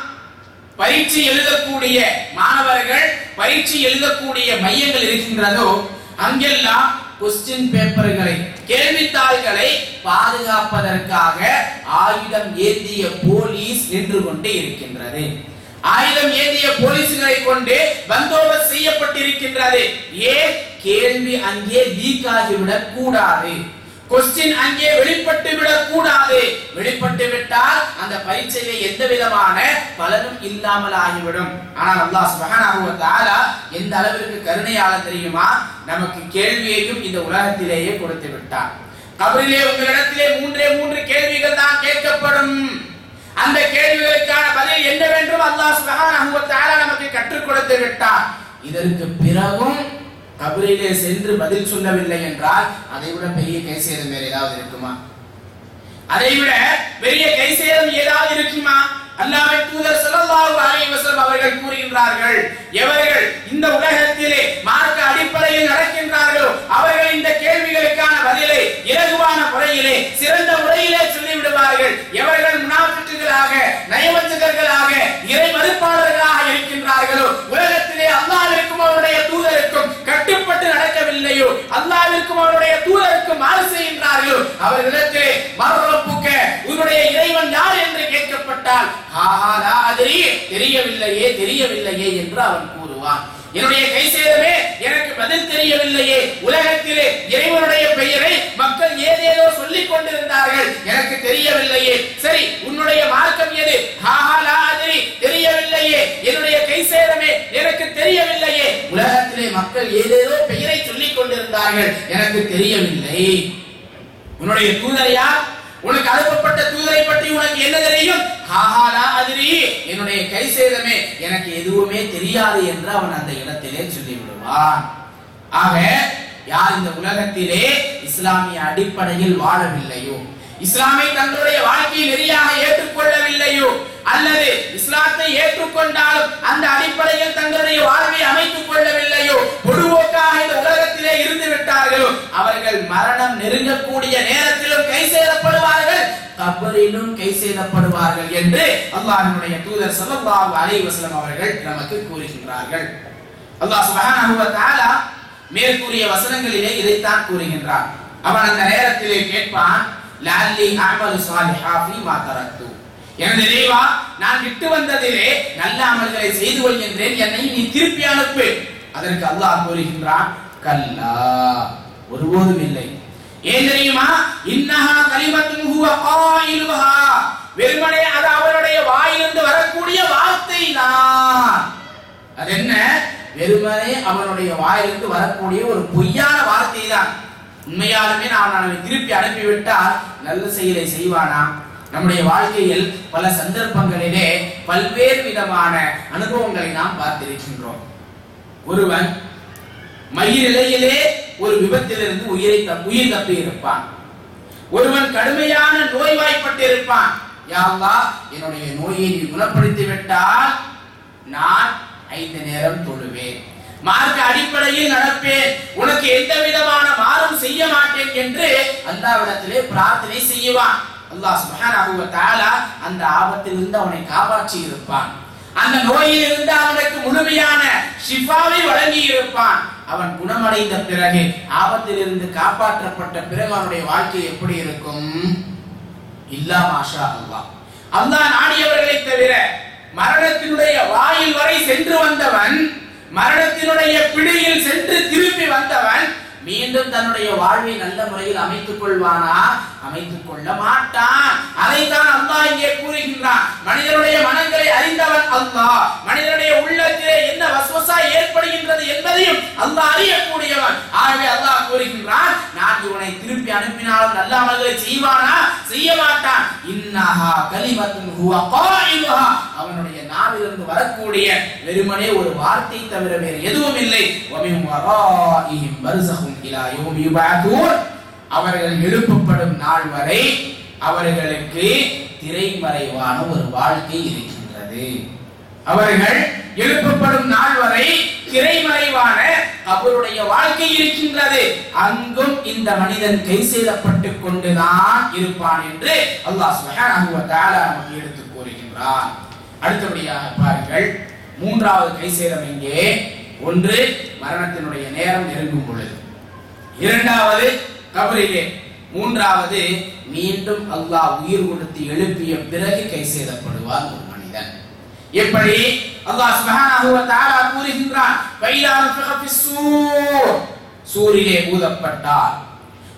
பரீட்சை எழுதக்கூடிய மாணவர்கள் பரீட்சை எழுதக்கூடிய மையங்கள் இருக்கின்றதோ அங்கெல்லாம் கொஸ்டின் பேப்பர்களை கேள்வித்தாள்களை பாதுகாப்பதற்காக ஆயுதம் ஏந்திய போலீஸ் நின்று கொண்டு இருக்கின்றது. ஆயுதம் ஏந்திய போலீசுகளை கொண்டு பந்தோபஸ்த் செய்யப்பட்டிருக்கின்றது. ஏன் கேள்வி அங்கே லீக் ஆகிவிடக் கூடாது. கொஸ்டின் அங்கே வெளிப்பட்டு விடக் கூடாது. வெளிப்பட்டு விட்டால் அந்த பரீட்சையில எந்த விதமான பலனும் இல்லாமல் ஆகிவிடும். ஆனால் அல்லாஹ் சுப்ஹானஹு வ தஆலா எந்த அளவிற்கு கருணையாளர் தெரியுமா? நமக்கு கேள்வியையும் இந்த உலகத்திலேயே கொடுத்து விட்டார் கபரிலே உங்களிடத்திலே மூன்றே மூன்று கேள்விகள் தான் கேட்கப்படும். அந்த கேள்விகளுக்கான பதில் என்னவென்றும் அல்லாஹ் சுபஹானஹு வ தஆலா நமக்கு கற்றுக் கொடுத்து விட்டார். இதற்கு பிறகும் கபரிலே சென்று பதில் சொல்லவில்லை என்றால் அதை விட பெரிய கைசேதம் வேறு ஏதாவது இருக்குமா? அதை விட பெரிய கைசேதம் ஏதாவது இருக்குமா? அல்லாஹ்வின் தூதர் ஸல்லல்லாஹு அலைஹி வஸல்லம் அவர்கள் கூறுகின்றார்கள் எவர்கள் இந்த உலகத்திலே மார்க்க அடிப்படையில் நடக்கின்றார்களோ அவர்கள் இந்த கேள்விகளுக்கான பதிலை இலகுவான முறையிலே சிறந்த முறையிலே சொல்லிவிடுவார்கள். எவர்கள் முனாஃபிக்குகளாக நயவஞ்சகர்களாக இறை மறுப்பாளர்களாக இருக்கின்றார்களோ உலகத்திலே அல்லாஹ்விற்கும் அவருடைய தூதருக்கும் கட்டு அல்லாவிற்கும் அவருடைய தூதருக்கும் மாறு செய்கின்றார்களோ. அவர்களிடத்திலே மறுப்புக்க உன்னுடைய இறைவன் யார் என்று கேட்கப்பட்டால் ஆஹா தெரியவில்லையே தெரியவில்லையே என்று அவன் கூறுவான். என்னுடைய கை சேதமே எனக்கு பதில் தெரியவில்லையே. உலகத்திலே இறைவனுடைய பெயரை மக்கள் ஏதேதோ சொல்லிக் கொண்டிருந்தார்கள். எனக்கு தெரியவில்லையே. சரி உன்னுடைய மார்க்கம் எது? தெரியவில்லையே. என்னுடைய கை சேதமே எனக்கு தெரியவில்லையே. உலகத்திலே மக்கள் ஏதேதோ பெயரை சொல்லிக் கொண்டிருந்தார்கள். எனக்கு தெரியவில்லை. உன்னுடைய தூதரையா உனக்கு அனுப்பப்பட்ட தூதரை பற்றி உனக்கு என்ன தெரியும்? ஹாஹாலா அதிரி. என்னுடைய கை சேதமே. எனக்கு எதுவுமே தெரியாது என்று அவன் அந்த இடத்திலே சொல்லி விடுவான் ஆக யார் இந்த உலகத்திலே இஸ்லாமிய அடிப்படையில் வாழவில்லையோ? இஸ்லாமை தங்களுடைய வாழ்க்கை நெறியாக ஏற்றுக்கொள்ளவில்லையோ அல்லது இஸ்லாத்தை ஏற்றுக்கொண்டாலும் அந்த அடிப்படையில் தங்களுடைய வாழ்வை அமைத்துக் கொள்ளவில்லையோ பொதுவோக்காக இந்த உலகத்திலே இருந்து விட்டார்களோ அவர்கள் மரணம் நெருங்கக்கூடிய நேரத்திலும் கை செய்யப்படுவார்கள் கபரிலும் கை செய்யப்படுவார்கள் என்று அல்லாஹினுடைய தூதர் ஸல்லல்லாஹு அலைஹி வஸல்லம் அவர்கள் நமக்கு கூறுகின்றார்கள். அல்லாஹ் சுப்ஹானஹு வ தஆலா மேற்கூறிய வசனங்களிலே இதைத்தான் கூறுகின்றான். அவன் அந்த நேரத்திலே கேட்பான் லஅல்லி அஅமலு ஸாலிஹா ஃபீமா தரக்து எனது நினைவா நான் விட்டு வந்ததிலே நல்ல அமல்களை செய்து கொள்கின்றேன் என்னை நீ திருப்பி அனுப்பு அதற்கு அல்லாஹ் கூறுகின்றான் கல்லா ஒருபோதும் இல்லை ஏன் தெரியுமா இன்னஹா கலிமத்துன் ஹுவ காயிலுஹா வெறுமனே அது அவருடைய வாயிலிருந்து வரக்கூடிய வார்த்தை தான் அது என்ன வெறுமனே அவனுடைய வாயிலிருந்து வரக்கூடிய ஒரு பொய்யான வார்த்தை தான் உண்மையாலுமே நான் அவனை திருப்பி அனுப்பிவிட்டால் நல்ல செயலை செய்வானா? நம்முடைய வாழ்க்கையில் பல சந்தர்ப்பங்களிலே பல்வேறு விதமான அனுபவங்களை நாம் பார்த்திருக்கின்றோம். ஒருவன் மயிரிலையிலே ஒரு விபத்திலிருந்து உயிரை உயிர் தப்பி இருப்பான் ஒருவன் கடுமையான நோய்வாய்ப்பட்டு இருப்பான். யாவா என்னுடைய நோயை நீ குணப்படுத்தி விட்டால் நான் ஐந்து நேரம் தொழுவேன். மார்க்க அடிப்படையில் நடப்பேன். உனக்கு எந்த விதமான மாறும் செய்ய மாட்டேன் என்று அல்லாவிடத்திலே பிரார்த்தனை செய்வான். அல்லாஹ் சுப்ஹானஹு வ தஆலா அந்த ஆபத்திலிருந்து அவனை காப்பாற்றி இருப்பான் அந்த நோயில் இருந்து அவனுக்கு முழுமையான ஷிஃபாவை வழங்கி இருப்பான் அவன் குணமடைந்த பிறகு ஆபத்திலிருந்து காப்பாற்றப்பட்ட பிறகு அவனுடைய வாழ்க்கை எப்படி இருக்கும்? இல்லா மாஷா அல்லா அல்லா நாடியவர்களை தவிர மரணத்தினுடைய வாயில் வரை சென்று வந்தவன் மரணத்தினுடைய பிடியில் சென்று திரும்பி வந்தவன் மீண்டும் தன்னுடைய வாழ்வை நல்ல முறையில் அமைத்துக் கொள்வானா? அமைத்துக் கொள்ள மாட்டான். அதைத்தான் அல்லாஹ் இங்கே கூறுகின்றான். மனிதனுடைய மனங்களை அறிந்தவன் அல்லாஹ். மனிதனுடைய உள்ளத்திலே என்ன வசுவசா ஏற்படுகின்றது என்பதையும் அல்லாஹ் அறியக்கூடியவன். ஆகவே அல்லாஹ் கூறுகின்றான் நான் இவனை திருப்பி அனுப்பினாலும் நல்ல அமல்களை செய்வானா? செய்ய மாட்டான் இன்னஹா கலிமத்துன் ஹுவ காயிலுஹா. அவனுடைய நாவிலிருந்து வரக்கூடிய வெறுமனே ஒரு வார்த்தை தவிர வேறு எதுவும் இல்லை. வமின் வராஇஹிம் பர்ஸஹும் அவர்கள் எழுப்பப்படும் நாள் வரை அவர்களுக்கு திரைமறைவான ஒரு வாழ்க்கை இருக்கின்றது. அவர்கள் எழுப்பப்படும் நாள் வரை திரைமறைவான அவருடைய வாழ்க்கை இருக்கின்றது. அங்கும் இந்த மனிதன் கை செய்தப்பட்டுக் கொண்டுதான் இருப்பான் என்று அல்லாஹ் சுப்ஹானஹு வ தஆலா நமக்கு எடுத்து கூறுகின்றான். அடுத்தபடியாக பாருங்கள் மூன்றாவது கை சேதம் இங்கே ஒன்று மரணத்தினுடைய நேரம் நெருங்கும் பொழுது. இரண்டாவது கபரிலே. மூன்றாவது மீண்டும் அல்லாஹ் உயிர் கொடுத்து எழுப்பிய பிறகு கை செய்தப்படுவார் ஒரு மனிதன். எப்படி? அல்லாஹ் சுப்ஹானஹு வ தஆலா கூறுகின்றான் வைலா நஃபிக ஃபிஸ்ஸூர் சூரிலே ஊதப்பட்டார்.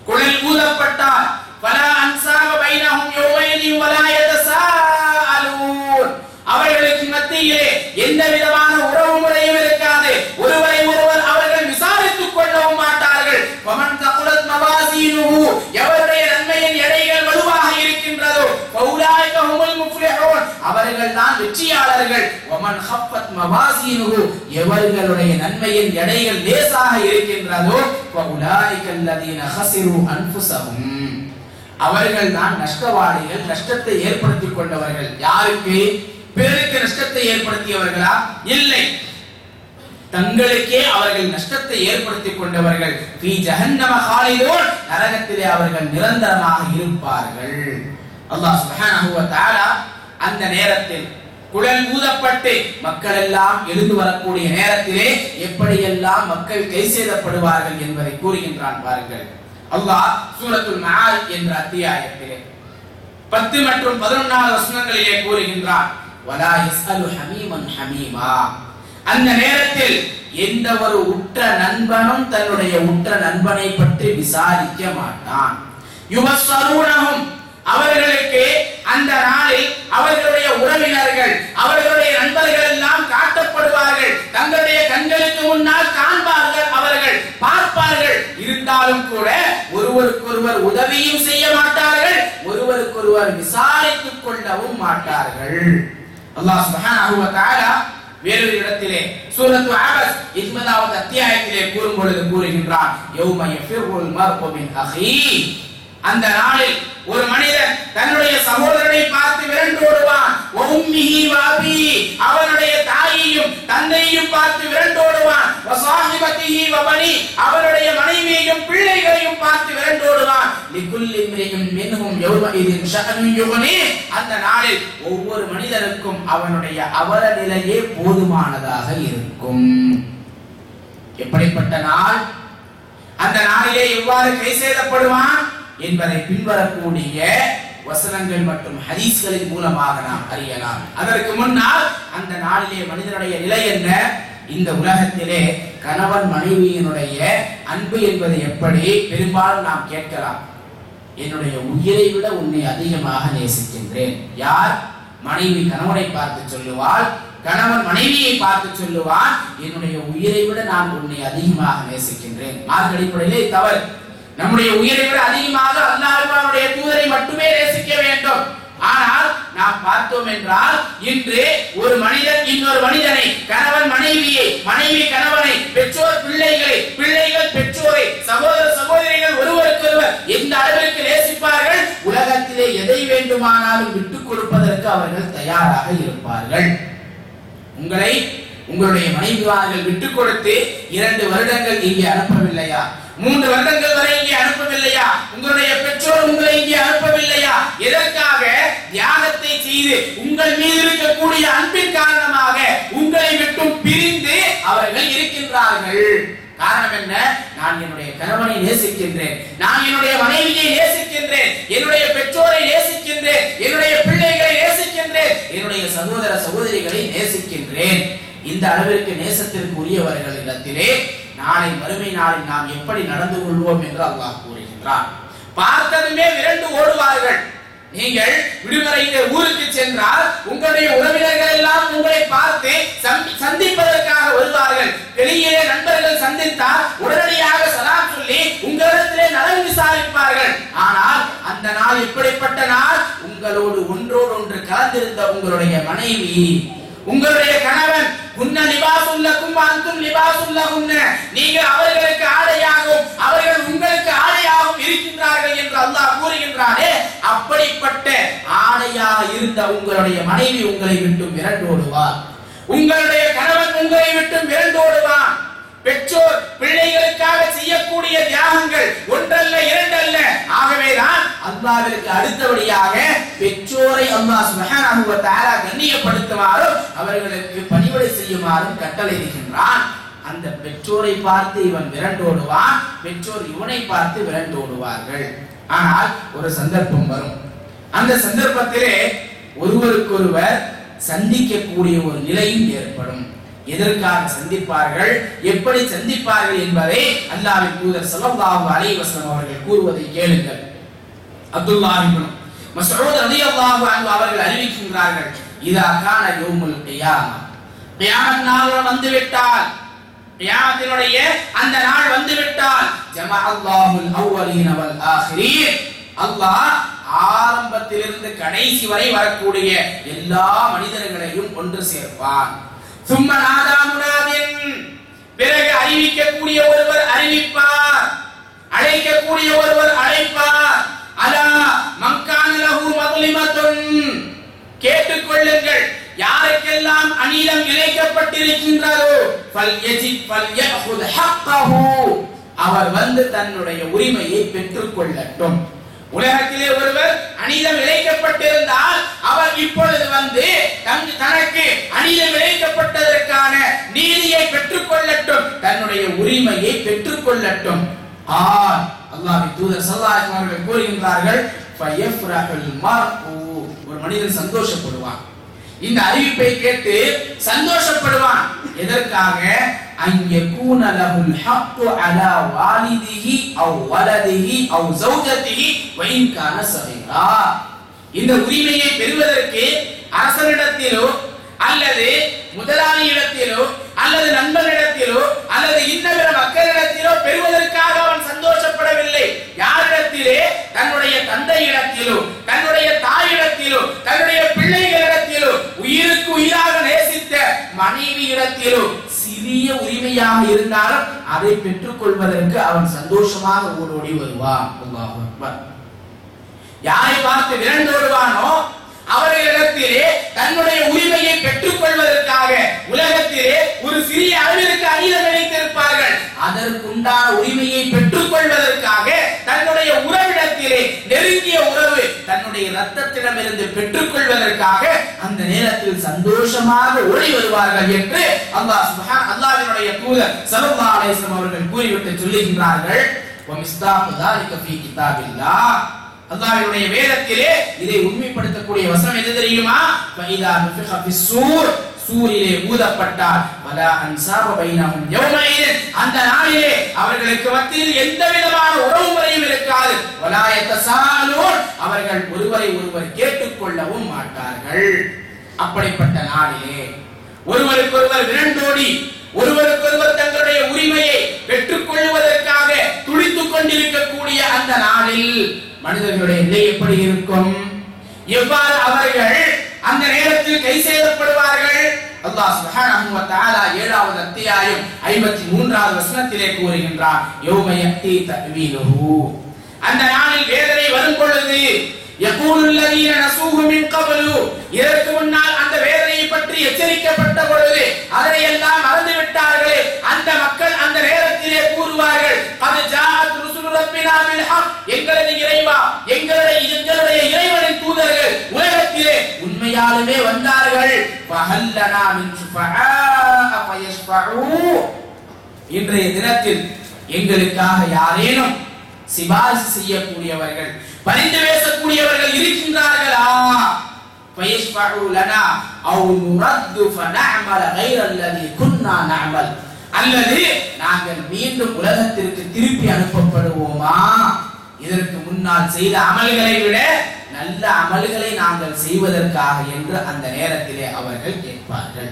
குழல் ஊதப்பட்டார். வலா அன்சாப பைனஹும் யௌமைதி வலா யதசாஅலூன் அவர்களுக்கு மத்தியிலே எந்த விதமான உறவு முறையும் இருக்காது. ஒருவர் அவர்கள் விசாரித்துக் கொள்ளவும் மாட்டார்கள் வமன் தகுலத் எவருடைய நன்மையின் எடைகள் வலுவாக இருக்கின்றதோ ஹுமுல் முஃப்லிஹூன் அவர்கள் தான் வெற்றியாளர்கள். வமன் மவாசீனுஹு எவர்களுடைய நன்மையின் எடைகள் லேசாக இருக்கின்றதோ ஃபௌலாயிக அல்லதீன ஹஸிரு அன்ஃபுஸஹும். அவர்கள் தான் நஷ்டவாளிகள் நஷ்டத்தை ஏற்படுத்திக் கொண்டவர்கள். யாருக்கு? பிறருக்கு நஷ்டத்தை ஏற்படுத்தியவர்களா? இல்லை. தங்களுக்கே அவர்கள் நஷ்டத்தை ஏற்படுத்திக் கொண்டவர்கள். ஃபீ ஜஹன்னம காலிதூன் நரகத்திலே அவர்கள் நிரந்தரமாக இருப்பார்கள். அல்லாஹ் சுப்ஹானஹு வ தஆலா அந்த நேரத்தில் குழல் ஊதப்பட்டு மக்கள் எல்லாம் எழுந்து வரக்கூடிய நேரத்திலே எப்படியெல்லாம் மக்கள் கை செய்தப்படுவார்கள் என்பதை கூறுகின்றான் பாருங்கள். அல்லாஹ் சூரத்துல் மஆரிஜ் என்ற அத்தியாயத்திலே பத்து மற்றும் பதினொன்றாவது வசனங்களிலே கூறுகின்றான். வலா யஸ்அலு ஹமீமன் ஹமீமா. அந்த நேரத்தில் எந்த ஒரு உற்ற நண்பனும் தன்னுடைய உற்ற நண்பனை பற்றி விசாரிக்க மாட்டான். யுபஸ்ஸரூனஹும் அவர்களுக்கு அந்த நாளில் அவர்களுடைய உறவினர்கள் அவர்களுடைய நண்பர்கள் எல்லாம் காட்டப்படுவார்கள். தங்களுடைய கண்களுக்கு முன்னால் காண்பார்கள் அவர்கள் பார்ப்பார்கள். இருந்தாலும் கூட ஒருவருக்கொருவர் உதவியும் செய்ய மாட்டார்கள் ஒருவருக்கொருவர் விசாரித்துக் கொள்ளவும் மாட்டார்கள். அல்லாஹ் சுபஹானஹு வ தஆலா வேறொரு இடத்திலே சூரத்து ஆபஸ் 80வது அத்தியாயத்திலே கூறும் பொழுது கூறுகின்றான் யௌம யஃபிருல் மர்உ மின் அந்த நாளில் ஒரு மனிதன் தன்னுடைய சகோதரனை பார்த்து விரண்டோடுவான் உம்மிஹி வாபி அவனுடைய தாயையும் தந்தையையும் பார்த்து விரண்டோடுவான் ஓடுவான். அவருடைய அவனுடைய மனைவியையும் பிள்ளைகளையும் பார்த்து விரண்டோடுவான். அந்த நாளில் ஒவ்வொரு மனிதனுக்கும் அவனுடைய அவல நிலையே போதுமானதாக இருக்கும். எப்படிப்பட்ட நாள்? அந்த நாளிலே எவ்வாறு கை செய்தப்படுவான் என்பதை பின்வரக்கூடிய வசனங்கள் மற்றும் ஹதீஸ்களின் மூலமாக நாம் அறியலாம். அதற்கு முன்னால் அந்த நாளிலே மனிதனுடைய நிலை என்ன? இந்த உலகத்திலே கணவன் மனைவியினுடைய அன்பு என்பது எப்படி பெரும்பாலும் நாம் கேட்கலாம். என்னுடைய உயிரை விட உன்னை அதிகமாக நேசிக்கின்றேன். யார்? மனைவி கணவனை பார்த்து சொல்லுவாள். கணவன் மனைவியை பார்த்து சொல்லுவான். என்னுடைய உயிரை விட நான் உன்னை அதிகமாக நேசிக்கின்றேன். மார்க் அடிப்படையிலே தவறு. நம்முடைய உயிரை விட அதிகமாக அல்லாஹ்வுடைய தூதரை மட்டுமே நேசிக்க வேண்டும். ஆனால் நாம் பார்த்தோம் என்றால் இன்று ஒரு மனிதன் இன்னொரு மனிதனை கணவன் மனைவியை மனைவி கணவனை பெற்றோர் பிள்ளைகளை பிள்ளைகள் பெற்றோரை சகோதர சகோதரிகள் ஒருவருக்கொருவர் எந்த அளவிற்கு நேசிப்பார்கள்? உலகத்திலே எதை வேண்டுமானாலும் விட்டுக் கொடுப்பதற்கு அவர்கள் தயாராக இருப்பார்கள். உங்களை உங்களுடைய மனைவிவார்கள் விட்டுக் கொடுத்து இரண்டு வருடங்கள் இங்கே அனுப்பவில்லையா? மூன்று வருடங்கள் வரை இங்கே அனுப்பவில்லையா? உங்களுடைய பெற்றோர் உங்களை இங்கே அனுப்பவில்லையா? எதற்காக? தியாகத்தை செய்து உங்கள் மீது இருக்கக்கூடிய அன்பின் காரணமாக உங்களை விட்டும் பிரிந்து அவர்கள் இருக்கின்றார்கள். காரணம் என்ன? நான் என்னுடைய கணவனை நேசிக்கின்றேன். நான் என்னுடைய மனைவியை நேசிக்கின்றேன். என்னுடைய பெற்றோரை நேசிக்கின்றேன். என்னுடைய பிள்ளைகளை நேசிக்கின்றேன். என்னுடைய சகோதர சகோதரிகளை நேசிக்கின்றேன். இந்த அளவிற்கு நேசத்திற்கு உரியவர்களிடத்திலே நாளை மறுமை நாளில் நாம் எப்படி நடந்து கொள்வோம் என்று அல்லாஹ் கூறுகின்றார் பார்த்ததுமே விரண்டு ஓடுவார்கள். நீங்கள் விடுமுறையிலே ஊருக்கு சென்றால் உங்களுடைய உறவினர்கள் எல்லாம் உங்களை பார்த்து சந்தி- சந்திப்பதற்காக வருவார்கள். பெரிய நண்பர்கள் சந்தித்தால் உடனடியாக சலாம் சொல்லி உங்களிடத்திலே நலன் விசாரிப்பார்கள். ஆனால் அந்த நாள் இப்படிப்பட்ட நாள்? உங்களோடு ஒன்றோடு ஒன்று கலந்திருந்த உங்களுடைய மனைவி உங்களுடைய கணவன் உன்ன லிபாசுல் லக்கும் அன்தும் லிபாசுல் லஹுன்ன நீங்கள் அவர்களுக்கு ஆடையாகவும் அவர்கள் உங்களுக்கு ஆடையாகவும் இருக்கின்றார்கள் என்று அல்லாஹ் கூறுகின்றாரே அப்படிப்பட்ட ஆடையாக இருந்த உங்களுடைய மனைவி உங்களை விட்டு மிரண்டோடுவார் உங்களுடைய கணவன் உங்களை விட்டு மிரண்டோடுவான் பெற்றோர் பிள்ளைகளுக்காக செய்யக்கூடிய தியாகங்கள் ஒன்றல்ல இரண்டல்ல. ஆகவேதான் அல்லாவிற்கு அடுத்தபடியாக பெற்றோரை அல்லாஹ் சுப்ஹானஹு வ தஆலா கண்ணியப்படுத்துமாறும் அவர்களுக்கு பணிவிடை செய்யுமாறும் கட்டளையிடுகின்றான். அந்த பெற்றோரை பார்த்து இவன் விரண்டோடுவான் பெற்றோர் இவனை பார்த்து விரண்டோடுவார்கள். ஆனால் ஒரு சந்தர்ப்பம் வரும். அந்த சந்தர்ப்பத்திலே ஒருவருக்கொருவர் சந்திக்கக்கூடிய ஒரு நிலையும் ஏற்படும். எதற்காக சந்திப்பார்கள்? எப்படி சந்திப்பார்கள் என்பதை அல்லாவின் தூதர் ஸல்லல்லாஹு அலைஹி அவர்கள் கூறுவதை கேளுங்கள். அப்துல்லாஹ் இப்னு அலி அல்லாஹு அவர்கள் அறிவிக்கின்றார்கள் இதா கான யோமுல் கியாமா. கியாமத் நாள் வந்து விட்டால் கியாமத்தினுடைய அந்த நாள் வந்து விட்டால் ஜமா அல்லாஹுல் அவ்வலீன வல் ஆகிரீன் அல்லாஹ் ஆரம்பத்திலிருந்து கடைசி வரை வரக்கூடிய எல்லா மனிதர்களையும் ஒன்று சேர்ப்பான். சும்மா நாதா முனாதின் பிறகு அறிவிக்கக்கூடிய ஒருவர் அறிவிப்பார். அழைக்கக்கூடிய ஒருவர் அழைப்பார். அலா மங்கான லஹு மதுலிமத்துன் கேட்டுக்கொள்ளுங்கள். யாருக்கெல்லாம் அநீதம் இழைக்கப்பட்டிருக்கின்றதோ ஃபல் யஜித் ஃபல் ஹக்கஹு. அவர் வந்து தன்னுடைய உரிமையை பெற்றுக் கொள்ளட்டும் உலகத்திலே ஒருவர் அநீதம் இழைக்கப்பட்டிருந்தால் அவர் இப்பொழுது வந்து தன் தனக்கு அநீதம் இழைக்கப்பட்டதற்கான நீதியை பெற்றுக் கொள்ளட்டும் தன்னுடைய உரிமையை பெற்றுக் கொள்ளட்டும் ஆ அல்லாஹ்வின் தூதர் சல்லாஹ் அவர்கள் கூறுகின்றார்கள் ஒரு மனிதன் சந்தோஷப்படுவான். இந்த அறிவிப்பை கேட்டு சந்தோஷப்படுவான். எதற்காக? أن يكون له الحق على والده أو ولده أو زوجته وإن كان صغيرا. இந்த உரிமையை பெறுவதற்கு அரசனிடத்திலோ அல்லது முதலாளியிடத்திலோ அல்லது நண்பனிடத்திலோ அல்லது இன்னபிற மக்களிடத்திலோ பெறுவதற்காக அவன் சந்தோஷப்படவில்லை. யாரிடத்திலே? தன்னுடைய தந்தையிடத்திலோ தன்னுடைய தாயிடத்திலோ தன்னுடைய பிள்ளைகளிடத்திலோ உயிருக்கு உயிராக நேசித்த மனைவியிடத்திலோ சிறிய உரிமையாக இருந்தாலும் அதை பெற்றுக் கொள்வதற்கு அவன் சந்தோஷமாக ஓடோடி வருவான். அல்லாஹ் அக்பர். யாரை பார்த்து விரண்டோடுவானோ அவர்களிடத்திலே தன்னுடைய உரிமையை பெற்றுக் கொள்வதற்காக உலகத்திலே ஒரு சிறிய அளவிற்கு அநீதம் நினைத்திருப்பார்கள். அதற்குண்டான உரிமையை பெற்றுக் கொள்வதற்காக தன்னுடைய உறவிடத்திலே நெருங்கிய உறவு தன்னுடைய ரத்தத்திடமிருந்து பெற்றுக்கொள்வதற்காக அந்த நேரத்தில் சந்தோஷமாக ஓடி வருவார்கள் என்று அல்லாஹ் சுபஹான் அல்லாஹ்வினுடைய தூதர் ஸல்லல்லாஹு அலைஹி வஸல்லம் அவர்கள் கூறிவிட்டு சொல்லுகின்றார்கள். வமிஸ்தாஹு தாலிக ஃபீ கிதாபில்லாஹ். அல்லாஹ்வினுடைய வேதத்திலே இதை உண்மைப்படுத்தக்கூடிய வசனம் எது தெரியுமா? ஃபைதா நுஃபிஹ ஃபிஸ்ஸூர் சூரிலே ஊதப்பட்டார். வலா அன்சாப பைனஹும் யௌமைதின் அந்த நாளிலே அவர்களுக்கு மத்தியில் எந்த விதமான உறவு முறையும் இருக்காது. வலா யத்தசாலூன் அவர்கள் ஒருவரை ஒருவர் கேட்டுக்கொள்ளவும் மாட்டார்கள். அப்படிப்பட்ட நாளிலே ஒருவருக்கொருவர் விரண்டோடி ஒருவருக்கொருவர் தங்களுடைய உரிமையை பெற்றுக் கொள்வதற்காக துடித்துக் கொண்டிருக்கக்கூடிய அந்த நாளில் மனிதர்களுடைய நிலை எப்படி இருக்கும்? எவ்வாறு அவர்கள் அந்த நேரத்தில் கை செய்யப்படுவார்கள் அல்லாஹ் சுப்ஹானஹு வ தஆலா ஏழாவது அத்தியாயம் 53வது வசனத்திலே கூறுகின்றார் யௌம யக்தி தக்வீலுஹு. அந்த நாளில் வேதனை வரும் பொழுது யகூலு அல்லதீன நஸூஹு மின் கப்லு. இதற்கு முன்னால் அந்த வேதனையை பற்றி எச்சரிக்கப்பட்ட பொழுது அதனை எல்லாம் மறந்து விட்டார்களே அந்த மக்கள் அந்த நேரத்திலே கூறுவார்கள் அது ஜாஅத் ருசுலு ரப்பினா பில் ஹக். எங்களது இறைவா எங்க எங்களுடைய இறைவனின் தூதர்கள் உலகத்திலே உண்மையாலுமே வந்தார்கள் ஃபஹல்லனா மின் ஷுஃபஆ ஃபயஷ்ஃபஉ இன்றைய தினத்தில் எங்களுக்காக யாரேனும் சிபாரிசு செய்யக்கூடியவர்கள் பரிந்து பேசக்கூடியவர்கள் இருக்கின்றார்களா فيشفعوا لنا او نرد فنعمل غير الذي كنا نعمل அல்லது நாங்கள் மீண்டும் உலகத்திற்கு திருப்பி அனுப்பப்படுவோமா இதற்கு முன்னால் செய்த அமல்களை விட நல்ல அமல்களை நாங்கள் செய்வதற்காக என்று அந்த நேரத்திலே அவர்கள் கேட்பார்கள்.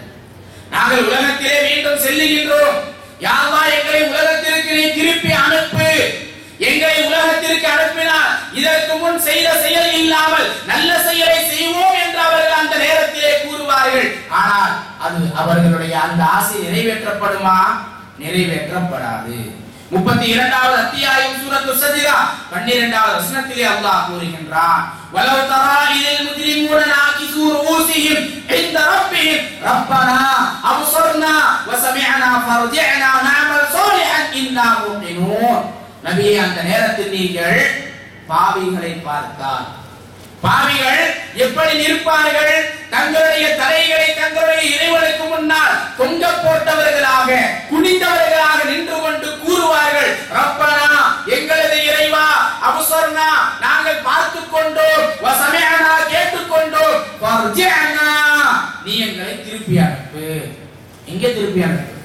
நாங்கள் உலகத்திலே மீண்டும் செல்லுகின்றோம். யாவா எங்களை உலகத்திற்கு நீ திருப்பி அனுப்பு. எங்களை உலகத்திற்கு அனுப்பினால் இதற்கு முன் செய்த செயல் இல்லாமல் நல்ல செயலை செய்வோம் என்று அவர்கள் அந்த நேரத்திலே கூறுவார்கள். ஆனால் அது அவர்களுடைய அந்த ஆசை நிறைவேற்றப்படுமா? நிறைவேற்றப்படாது. முப்பத்தி இரண்டாவது அத்தியாயம் சூரத்து சஜிதா பன்னிரெண்டாவது வசனத்திலே அல்லாஹ் கூறுகின்றான் வலவ் தரா இதில் முஜ்ரிமூன நாகிசூர் ஊசிஹிம் இந்த ரப்பிஹிம் ரப்பனா அப்சர்னா வசமிஅனா ஃபர்ஜிஅனா நஅமல் சாலிஹன் இன்னா முக்மினூன் நபியே அந்த நேரத்தில் நீங்கள் பாவிகளை பார்த்தால் பாவிகள் எப்படி நிற்பார்கள்? தங்களுடைய தலைகளை தங்களுடைய இறைவனுக்கு முன்னால் தொங்க போட்டவர்களாக குனிந்தவர்களாக நின்று கொண்டு கூறுவார்கள் ரப்பனா எங்களது இறைவா அவசரனா நாங்கள் பார்த்து கொண்டோம் வசமையானா கேட்டுக்கொண்டோம் ஃபர்ஜிஅனா நீ எங்களை திருப்பி அனுப்பு. எங்கே திருப்பி அனுப்பு?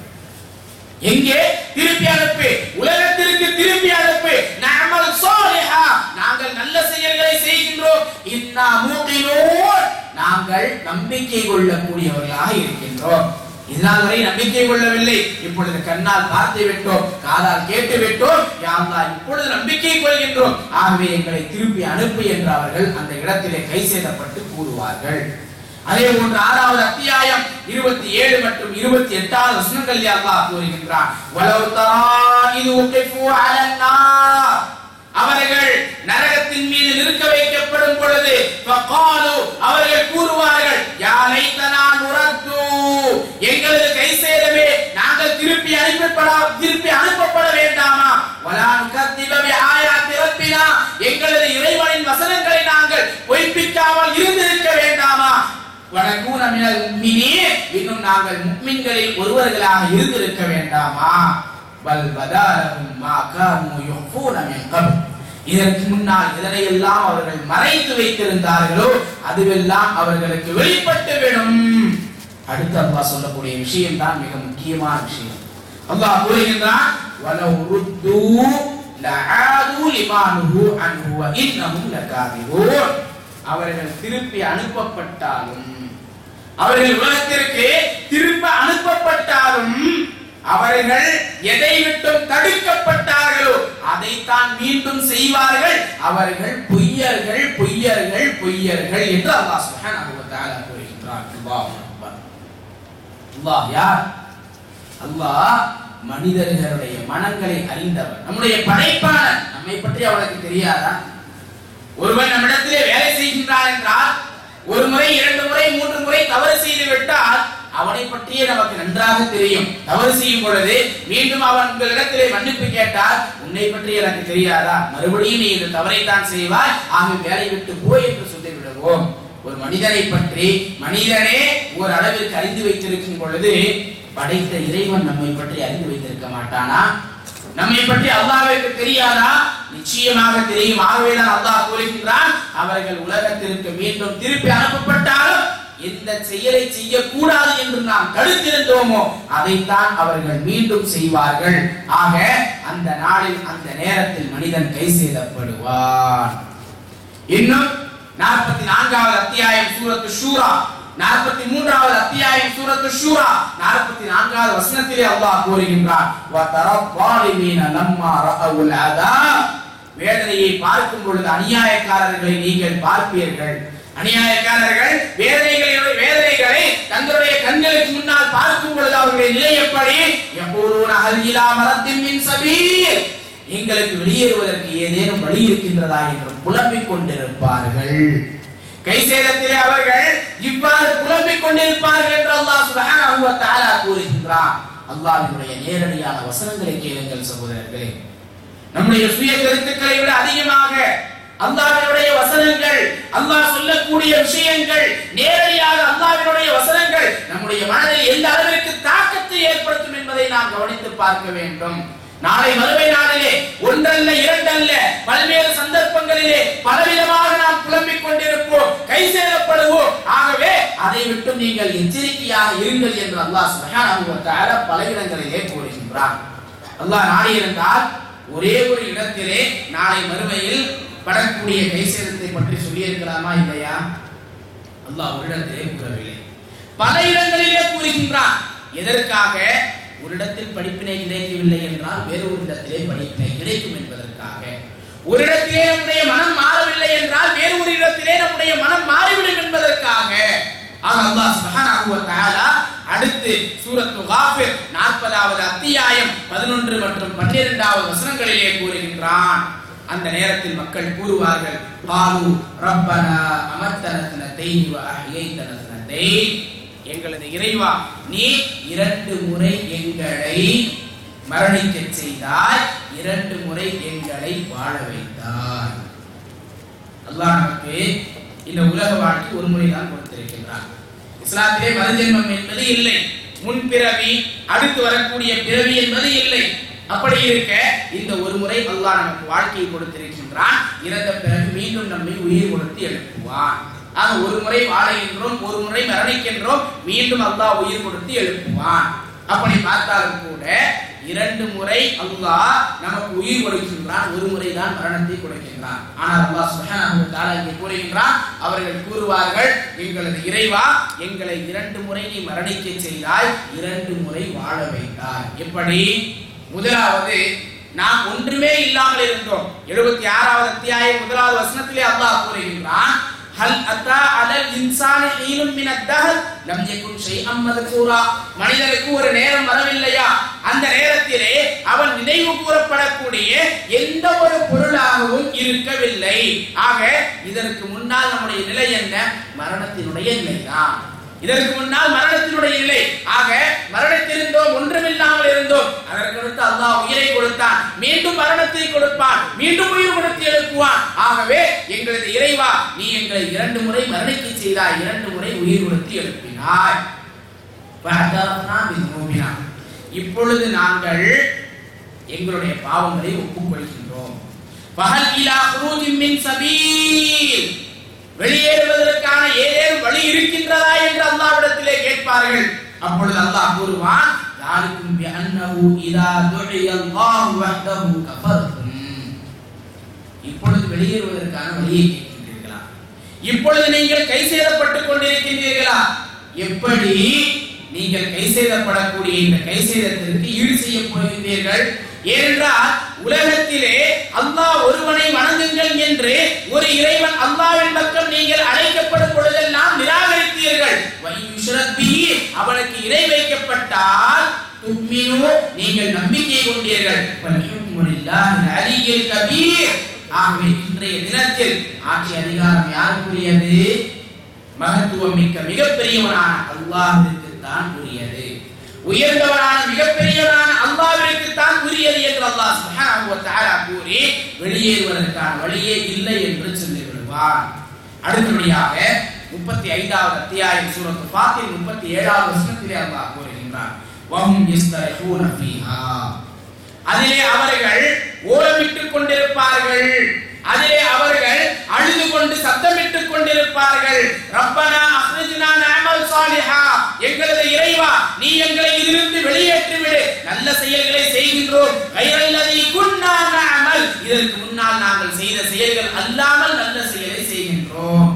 எங்கே? திருப்பி அனுப்பு. உலகத்திற்கு திருப்பி அனுப்பு. நாமல் சோலிஹா நாங்கள் நல்ல செயல்களை செய்கின்றோம். இன்னா மூகினூன் நாங்கள் நம்பிக்கை கொள்ளக்கூடியவர்களாக இருக்கின்றோம். இதனால் வரை நம்பிக்கை கொள்ளவில்லை. இப்பொழுது கண்ணால் பார்த்து விட்டோம். காதால் கேட்டு விட்டோம். யாந்தா இப்பொழுது நம்பிக்கை கொள்கின்றோம். ஆகவே எங்களை திருப்பி அனுப்பு என்று அவர்கள் அந்த இடத்திலே கை செய்தப்பட்டு கூறுவார்கள். அதே போன்று ஆறாவது அத்தியாயம் இருபத்தி ஏழு மற்றும் இருபத்தி எட்டாவது வசனங்கள் அல்லாஹ் கூறுகின்றான். வலவு அவர்கள் நரகத்தின் மீது நிற்க வைக்கப்படும் பொழுது ஃபகாலு அவர்கள் கூறுவார்கள் யா லைத்தனா நுரத்து. எங்களது கை சேரவே நாங்கள் திருப்பி அனுப்பப்பட திருப்பி அனுப்பப்பட வேண்டாமா? வலா நுகத்திப ஆயா ரப்பினா. எங்களது இறைவனின் வசனங்களை நாங்கள் பொய்ப்பிக்காமல் இருந்திருக்க வனகூன மினல் முஃமினீன் இன்னும் நாங்கள் முஃமின்களில் ஒருவர்களாக இருந்திருக்க வேண்டாமா? பல் பதாலஹும் மா கானூ யுஃபூன மின் கப்ல். இதற்கு முன்னால் எதனையெல்லாம் அவர்கள் மறைத்து வைத்திருந்தார்களோ அதுவெல்லாம் அவர்களுக்கு வெளிப்பட்டு விடும். அடுத்து அல்லாஹ் சொல்லக்கூடிய விஷயம் தான் மிக முக்கியமான விஷயம். அல்லாஹ் கூறுகின்றான் வலவ் ருத்து லஆது லிமா அன்ஹு வ இன்னஹும் லகாதிபூன் அவர்கள் திருப்பி அனுப்பப்பட்டாலும் அவர்கள் உலகத்திற்கு திரும்ப அனுப்பப்பட்டாலும் அவர்கள் எதை விட்டும் தடுக்கப்பட்டார்களோ அதைத்தான் மீண்டும் செய்வார்கள். அவர்கள் பொய்யர்கள் பொய்யர்கள் பொய்யர்கள் என்று அல்லாஹ் சுப்ஹானஹு வ தஆலா கூறுகின்றார் அல்லாஹ் அக்பர். அல்லாஹ் யார்? அல்லாஹ் மனிதர்களுடைய மனங்களை அறிந்தவர். நம்முடைய படைப்பாளர். நம்மை பற்றி அவனுக்கு தெரியாதா? ஒருவன் நம்மிடத்திலே வேலை செய்கின்றார் என்றால் ஒரு முறை இரண்டு முறை மூன்று முறை தவறு செய்து விட்டால் அவனை பற்றியே நமக்கு நன்றாக தெரியும். தவறு செய்யும் பொழுது மீண்டும் அவன் உங்களிடத்திலே மன்னிப்பு கேட்டால் உன்னை பற்றி எனக்கு தெரியாதா? மறுபடியும் நீ இந்த தவறைத்தான் செய்வாய். ஆக வேலை விட்டு போய் என்று சொல்லி விடுவோம் ஒரு மனிதனை பற்றி மனிதனே ஒரு அளவிற்கு அறிந்து வைத்திருக்கும் பொழுது படைத்த இறைவன் நம்மை பற்றி அறிந்து வைத்திருக்க மாட்டானா? நம்மை பற்றி அல்லாவிற்கு தெரியாதா? நிச்சயமாக தெரியும். ஆகவேதான் அல்லாஹ் கூறுகின்றான் அவர்கள் உலகத்திற்கு மீண்டும் திருப்பி அனுப்பப்பட்டாலும் எந்த செயலை செய்யக்கூடாது என்று நாம் தடுத்திருந்தோமோ அதைத்தான் அவர்கள் மீண்டும் செய்வார்கள். ஆக அந்த நாளில் அந்த நேரத்தில் மனிதன் கை செய்தப்படுவான் இன்னும் நாற்பத்தி நான்காவது அத்தியாயம் சூரத்து ஷூரா. நாற்பத்தி மூன்றாவது அத்தியாயம் சூரத்து ஷூரா. நாற்பத்தி நான்காவது வசனத்திலே அல்லாஹ் கூறுகின்றார் வேதனையை பார்க்கும் பொழுது அநியாயக்காரர்களை நீங்கள் பார்ப்பீர்கள். அநியாயக்காரர்கள் வேதனைகளை வேதனைகளை தங்களுடைய கண்களுக்கு முன்னால் பார்க்கும் பொழுது அவர்களுடைய நிலை எப்படி? எப்போதும் அகல்கிலா மரத்தின் மின் சபீர். எங்களுக்கு வெளியேறுவதற்கு ஏதேனும் வழி இருக்கின்றதா என்று புலம்பிக் கொண்டிருப்பார்கள். கைசேதத்திலே அவர்கள் இவ்வாறு புலம்பிக் கொண்டிருப்பார்கள் என்று அல்லாஹ் சுபஹானஹு வ தஆலா கூறுகின்றான். அல்லாஹ்வினுடைய நேரடியான வசனங்களை கேளுங்கள் சகோதரர்களே. நம்முடைய சுய கருத்துக்களை விட அதிகமாக அல்லாஹ்வினுடைய வசனங்கள் அல்லாஹ் சொல்லக்கூடிய விஷயங்கள் நேரடியாக அல்லாஹ்வினுடைய வசனங்கள் நம்முடைய மனதில் எந்த அளவிற்கு தாக்கத்தை ஏற்படுத்தும் என்பதை நாம் கவனித்து பார்க்க வேண்டும். நாளை மறுமை நாளிலே ஒன்றல்ல இரண்டல்ல பல்வேறு சந்தர்ப்பங்களிலே பலவிதமாக நாம் புலம்பிக் கொண்டிருப்போம் கை சேரப்படுவோம் ஆகவே அதை விட்டு நீங்கள் எச்சரிக்கையாக இருங்கள் என்று அல்லாஹ் சுப்ஹானஹு வ தஆலா பல இடங்களிலே கூறுகின்றார் அல்லாஹ் நாடி இருந்தால் ஒரே ஒரு இடத்திலே நாளை மறுமையில் படக்கூடிய கை சேதத்தை பற்றி சொல்லிருக்கலாமா இல்லையா? அல்லாஹ் ஒரு இடத்திலே கூறவில்லை. பல இடங்களிலே கூறுகின்றான். எதற்காக? ஒரு இடத்தில் படிப்பினை கிடைக்கவில்லை என்றால் வேறு ஒரு இடத்திலே படிப்பினை கிடைக்கும் என்பதற்காக. ஒரு இடத்திலே நம்முடைய மனம் மாறவில்லை என்றால் வேறு ஒரு இடத்திலே நம்முடைய மனம் மாறிவிடும் என்பதற்காக. ஆக அல்லாஹ் சுப்ஹானஹு வ தஆலா அடுத்து சூரத்து காஃபிர் நாற்பதாவது அத்தியாயம் பதினொன்று மற்றும் பன்னிரெண்டாவது வசனங்களிலே கூறுகின்றான். அந்த நேரத்தில் மக்கள் கூறுவார்கள் பாலு ரப்பனா அமர்த்தனத்தின தெய்வ அஹ்யைத்தனத்தின தெய் எங்களது இறைவா நீ இரண்டு முறை எங்களை மரணிக்க செய்தாய் இரண்டு முறை எங்களை வாழ வைத்தார் அல்லாஹ் நமக்கு இந்த உலக வாழ்க்கை ஒரு முறை தான் கொடுத்திருக்கின்றான். இஸ்லாத்திலே மறுஜென்மம் என்பது இல்லை முன்பிறவி அடுத்து வரக்கூடிய பிறவி என்பது இல்லை. அப்படி இருக்க இந்த ஒரு முறை அல்லாஹ் நமக்கு வாழ்க்கையை கொடுத்திருக்கின்றான் இறந்த பிறகு மீண்டும் நம்மை உயிர் கொடுத்து எழுப்புவான். ஆனால் ஒரு முறை வாழைகின்றோம் ஒரு முறை மரணிக்கின்றோம் மீண்டும் அல்லாஹ் உயிர் கொடுத்து எழுப்புவான். அப்படி பார்த்தாலும் கூட இரண்டு முறை அல்லாஹ் நமக்கு உயிர் கொடுக்கின்றான் ஒரு முறை தான் மரணத்தை கொடுக்கின்றான். ஆனால் அல்லாஹ் சுப்ஹானஹு வ இங்கே கூறுகின்றான் அவர்கள் கூறுவார்கள் எங்களது இறைவா எங்களை இரண்டு முறை நீ மரணிக்க செய்தாய் இரண்டு முறை வாழ வைத்தாய் எப்படி? முதலாவது நாம் ஒன்றுமே இல்லாமல் இருந்தோம். எழுபத்தி ஆறாவது அத்தியாயம் முதலாவது வசனத்திலே அல்லாஹ் கூறுகின்றான் ஹல் அத்தா அலல் இன்சானி ஈனும் மின் அத்தஹல் லம் யகுன் ஷைஅம் மذكூரா மனிதனுக்கு ஒரு நேரம் வரவில்லையா? அந்த நேரத்திலே அவன் நினைவு கூறப்படக்கூடிய எந்த ஒரு பொருளாகவும் இருக்கவில்லை. ஆக இதற்கு முன்னால் நம்முடைய நிலை என்ன? மரணத்தினுடைய நிலைதான். இதற்கு முன்னால் மரணத்தினுடைய நிலை. ஆக மரணத்திருந்தோம் ஒன்றுமில்லாமல் இருந்தோம். அதற்கடுத்து அல்லாஹ் உயிரை கொடுத்தான். மீண்டும் மரணத்தை கொடுப்பான். மீண்டும் உயிர் கொடுத்து எழுப்புவான். ஆகவே எங்களது இறைவா நீ எங்களை இரண்டு முறை மரணிக்க செய்தாய். இரண்டு முறை உயிர் கொடுத்து எழுப்பினாய். இப்பொழுது நாங்கள் எங்களுடைய பாவங்களை ஒப்புக்கொள்கின்றோம். பகல் இலா குரூஜின் மின் சபீல். வெளியேறுவதற்கான ஏதேனும் வழி இருக்கின்றதா என்று அல்லாவிடத்திலே கேட்பார்கள். அப்பொழுது அல்லாஹ் கூறுவான் யாருக்கும் பிஅன்னஹு இதா துஇய அல்லாஹ் வஹ்தஹு கஃபர்தும் இப்பொழுது வெளியேறுவதற்கான வழியை கேட்கின்றீர்களா? இப்பொழுது நீங்கள் கை செய்யப்பட்டுக் கொண்டிருக்கின்றீர்களா? எப்படி நீங்கள் கை செய்யப்படக்கூடிய இந்த கை செய்தத்திற்கு ஈடு செய்ய போகின்றீர்கள்? ஏனென்றால் உலகத்திலே அல்லாஹ் ஒருவனை வணங்குங்கள் என்று ஒரு இறைவன் அல்லாவின் பக்கம் நீங்கள் அழைக்கப்படும் பொழுதெல்லாம் நிராகரித்தீர்கள். அவனுக்கு இணை வைக்கப்பட்டால் நீங்கள் நம்பிக்கை கொண்டீர்கள். வல்ஹுக்முலில்லாஹில் அலியில் கபீர். ஆகவே இன்றைய தினத்தில் ஆட்சி அதிகாரம் யாருக்குரியது? மகத்துவம் மிக்க மிகப்பெரியவனான அல்லாஹிற்கு தான் உரியது உயர்ந்தவனான மிகப்பெரியவனான அல்லாவிற்கு தான் உரியது என்று அல்லாஹ் சுப்ஹானஹு வ தஆலா கூறி வெளியேறுவதற்கான வழியே இல்லை என்று சொல்லி விடுவார் அடுத்தபடியாக முப்பத்தி ஐந்தாவது அத்தியாயம் சூரத்து ஃபாத்திர் முப்பத்தி ஏழாவது வசனத்திலே அல்லாஹ் கூறுகின்றார் வஹும் யஸ்தரிஹூன ஃபீஹா. அதிலே அவர்கள் ஓலமிட்டுக் கொண்டிருப்பார்கள். அதிலே அவர்கள் அழுது கொண்டு சத்தமிட்டுக் கொண்டிருப்பார்கள். ரப்பனா அஹ்ரிஜ்னா நஅமல் சாலிஹா. எங்களது இறைவா நீ எங்களை இதிலிருந்து வெளியேற்றி விடு நல்ல செயல்களை செய்கின்றோம். கைரல்லதி குன்னா நஅமல். இதற்கு முன்னால் நாங்கள் செய்த செயல்கள் அல்லாமல் நல்ல செயலை செய்கின்றோம்.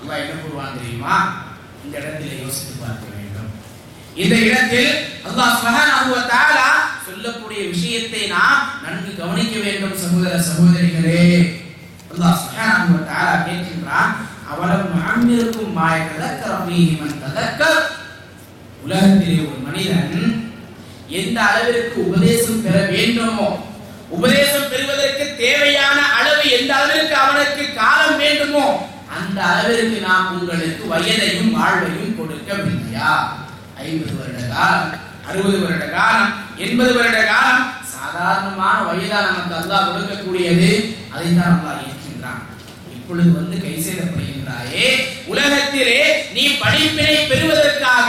அல்லாஹ் என்ன கூறுவான் தெரியுமா? இந்த இடத்திலே யோசித்து பார்க்க வேண்டும். இந்த இடத்தில் அல்லாஹ் சுப்ஹானஹு வ தஆலா சொல்லக்கூடிய விஷயத்தை நாம் நன்கு கவனிக்க வேண்டும் சகோதர சகோதரிகளே. அல்லாஹ் சுப்ஹானஹு வ தஆலா கேட்கின்றான் அவலம் முஅம்மிருக்கும் ஃபீஹி மன் ததக்கர். உலகத்திலே ஒரு மனிதன் எந்த அளவிற்கு உபதேசம் பெற வேண்டுமோ உபதேசம் பெறுவதற்கு தேவையான அளவு எந்த அளவிற்கு அவனுக்கு காலம் வேண்டுமோ அந்த அளவிற்கு நாம் உங்களுக்கு வயதையும் வாழ்வையும் கொடுக்கவில்லையா? ஐம்பது வருட காலம். அறுபது வருட காலம் எண்பது வருட காலம் சாதாரணமான வயதா நமக்கு அல்லாஹ் கொடுக்கக்கூடியது. தான் அல்லாஹ் இருக்கின்றான் இப்பொழுது வந்து கை இருக்கின்றாயே உலகத்திலே நீ படிப்பினை பெறுவதற்காக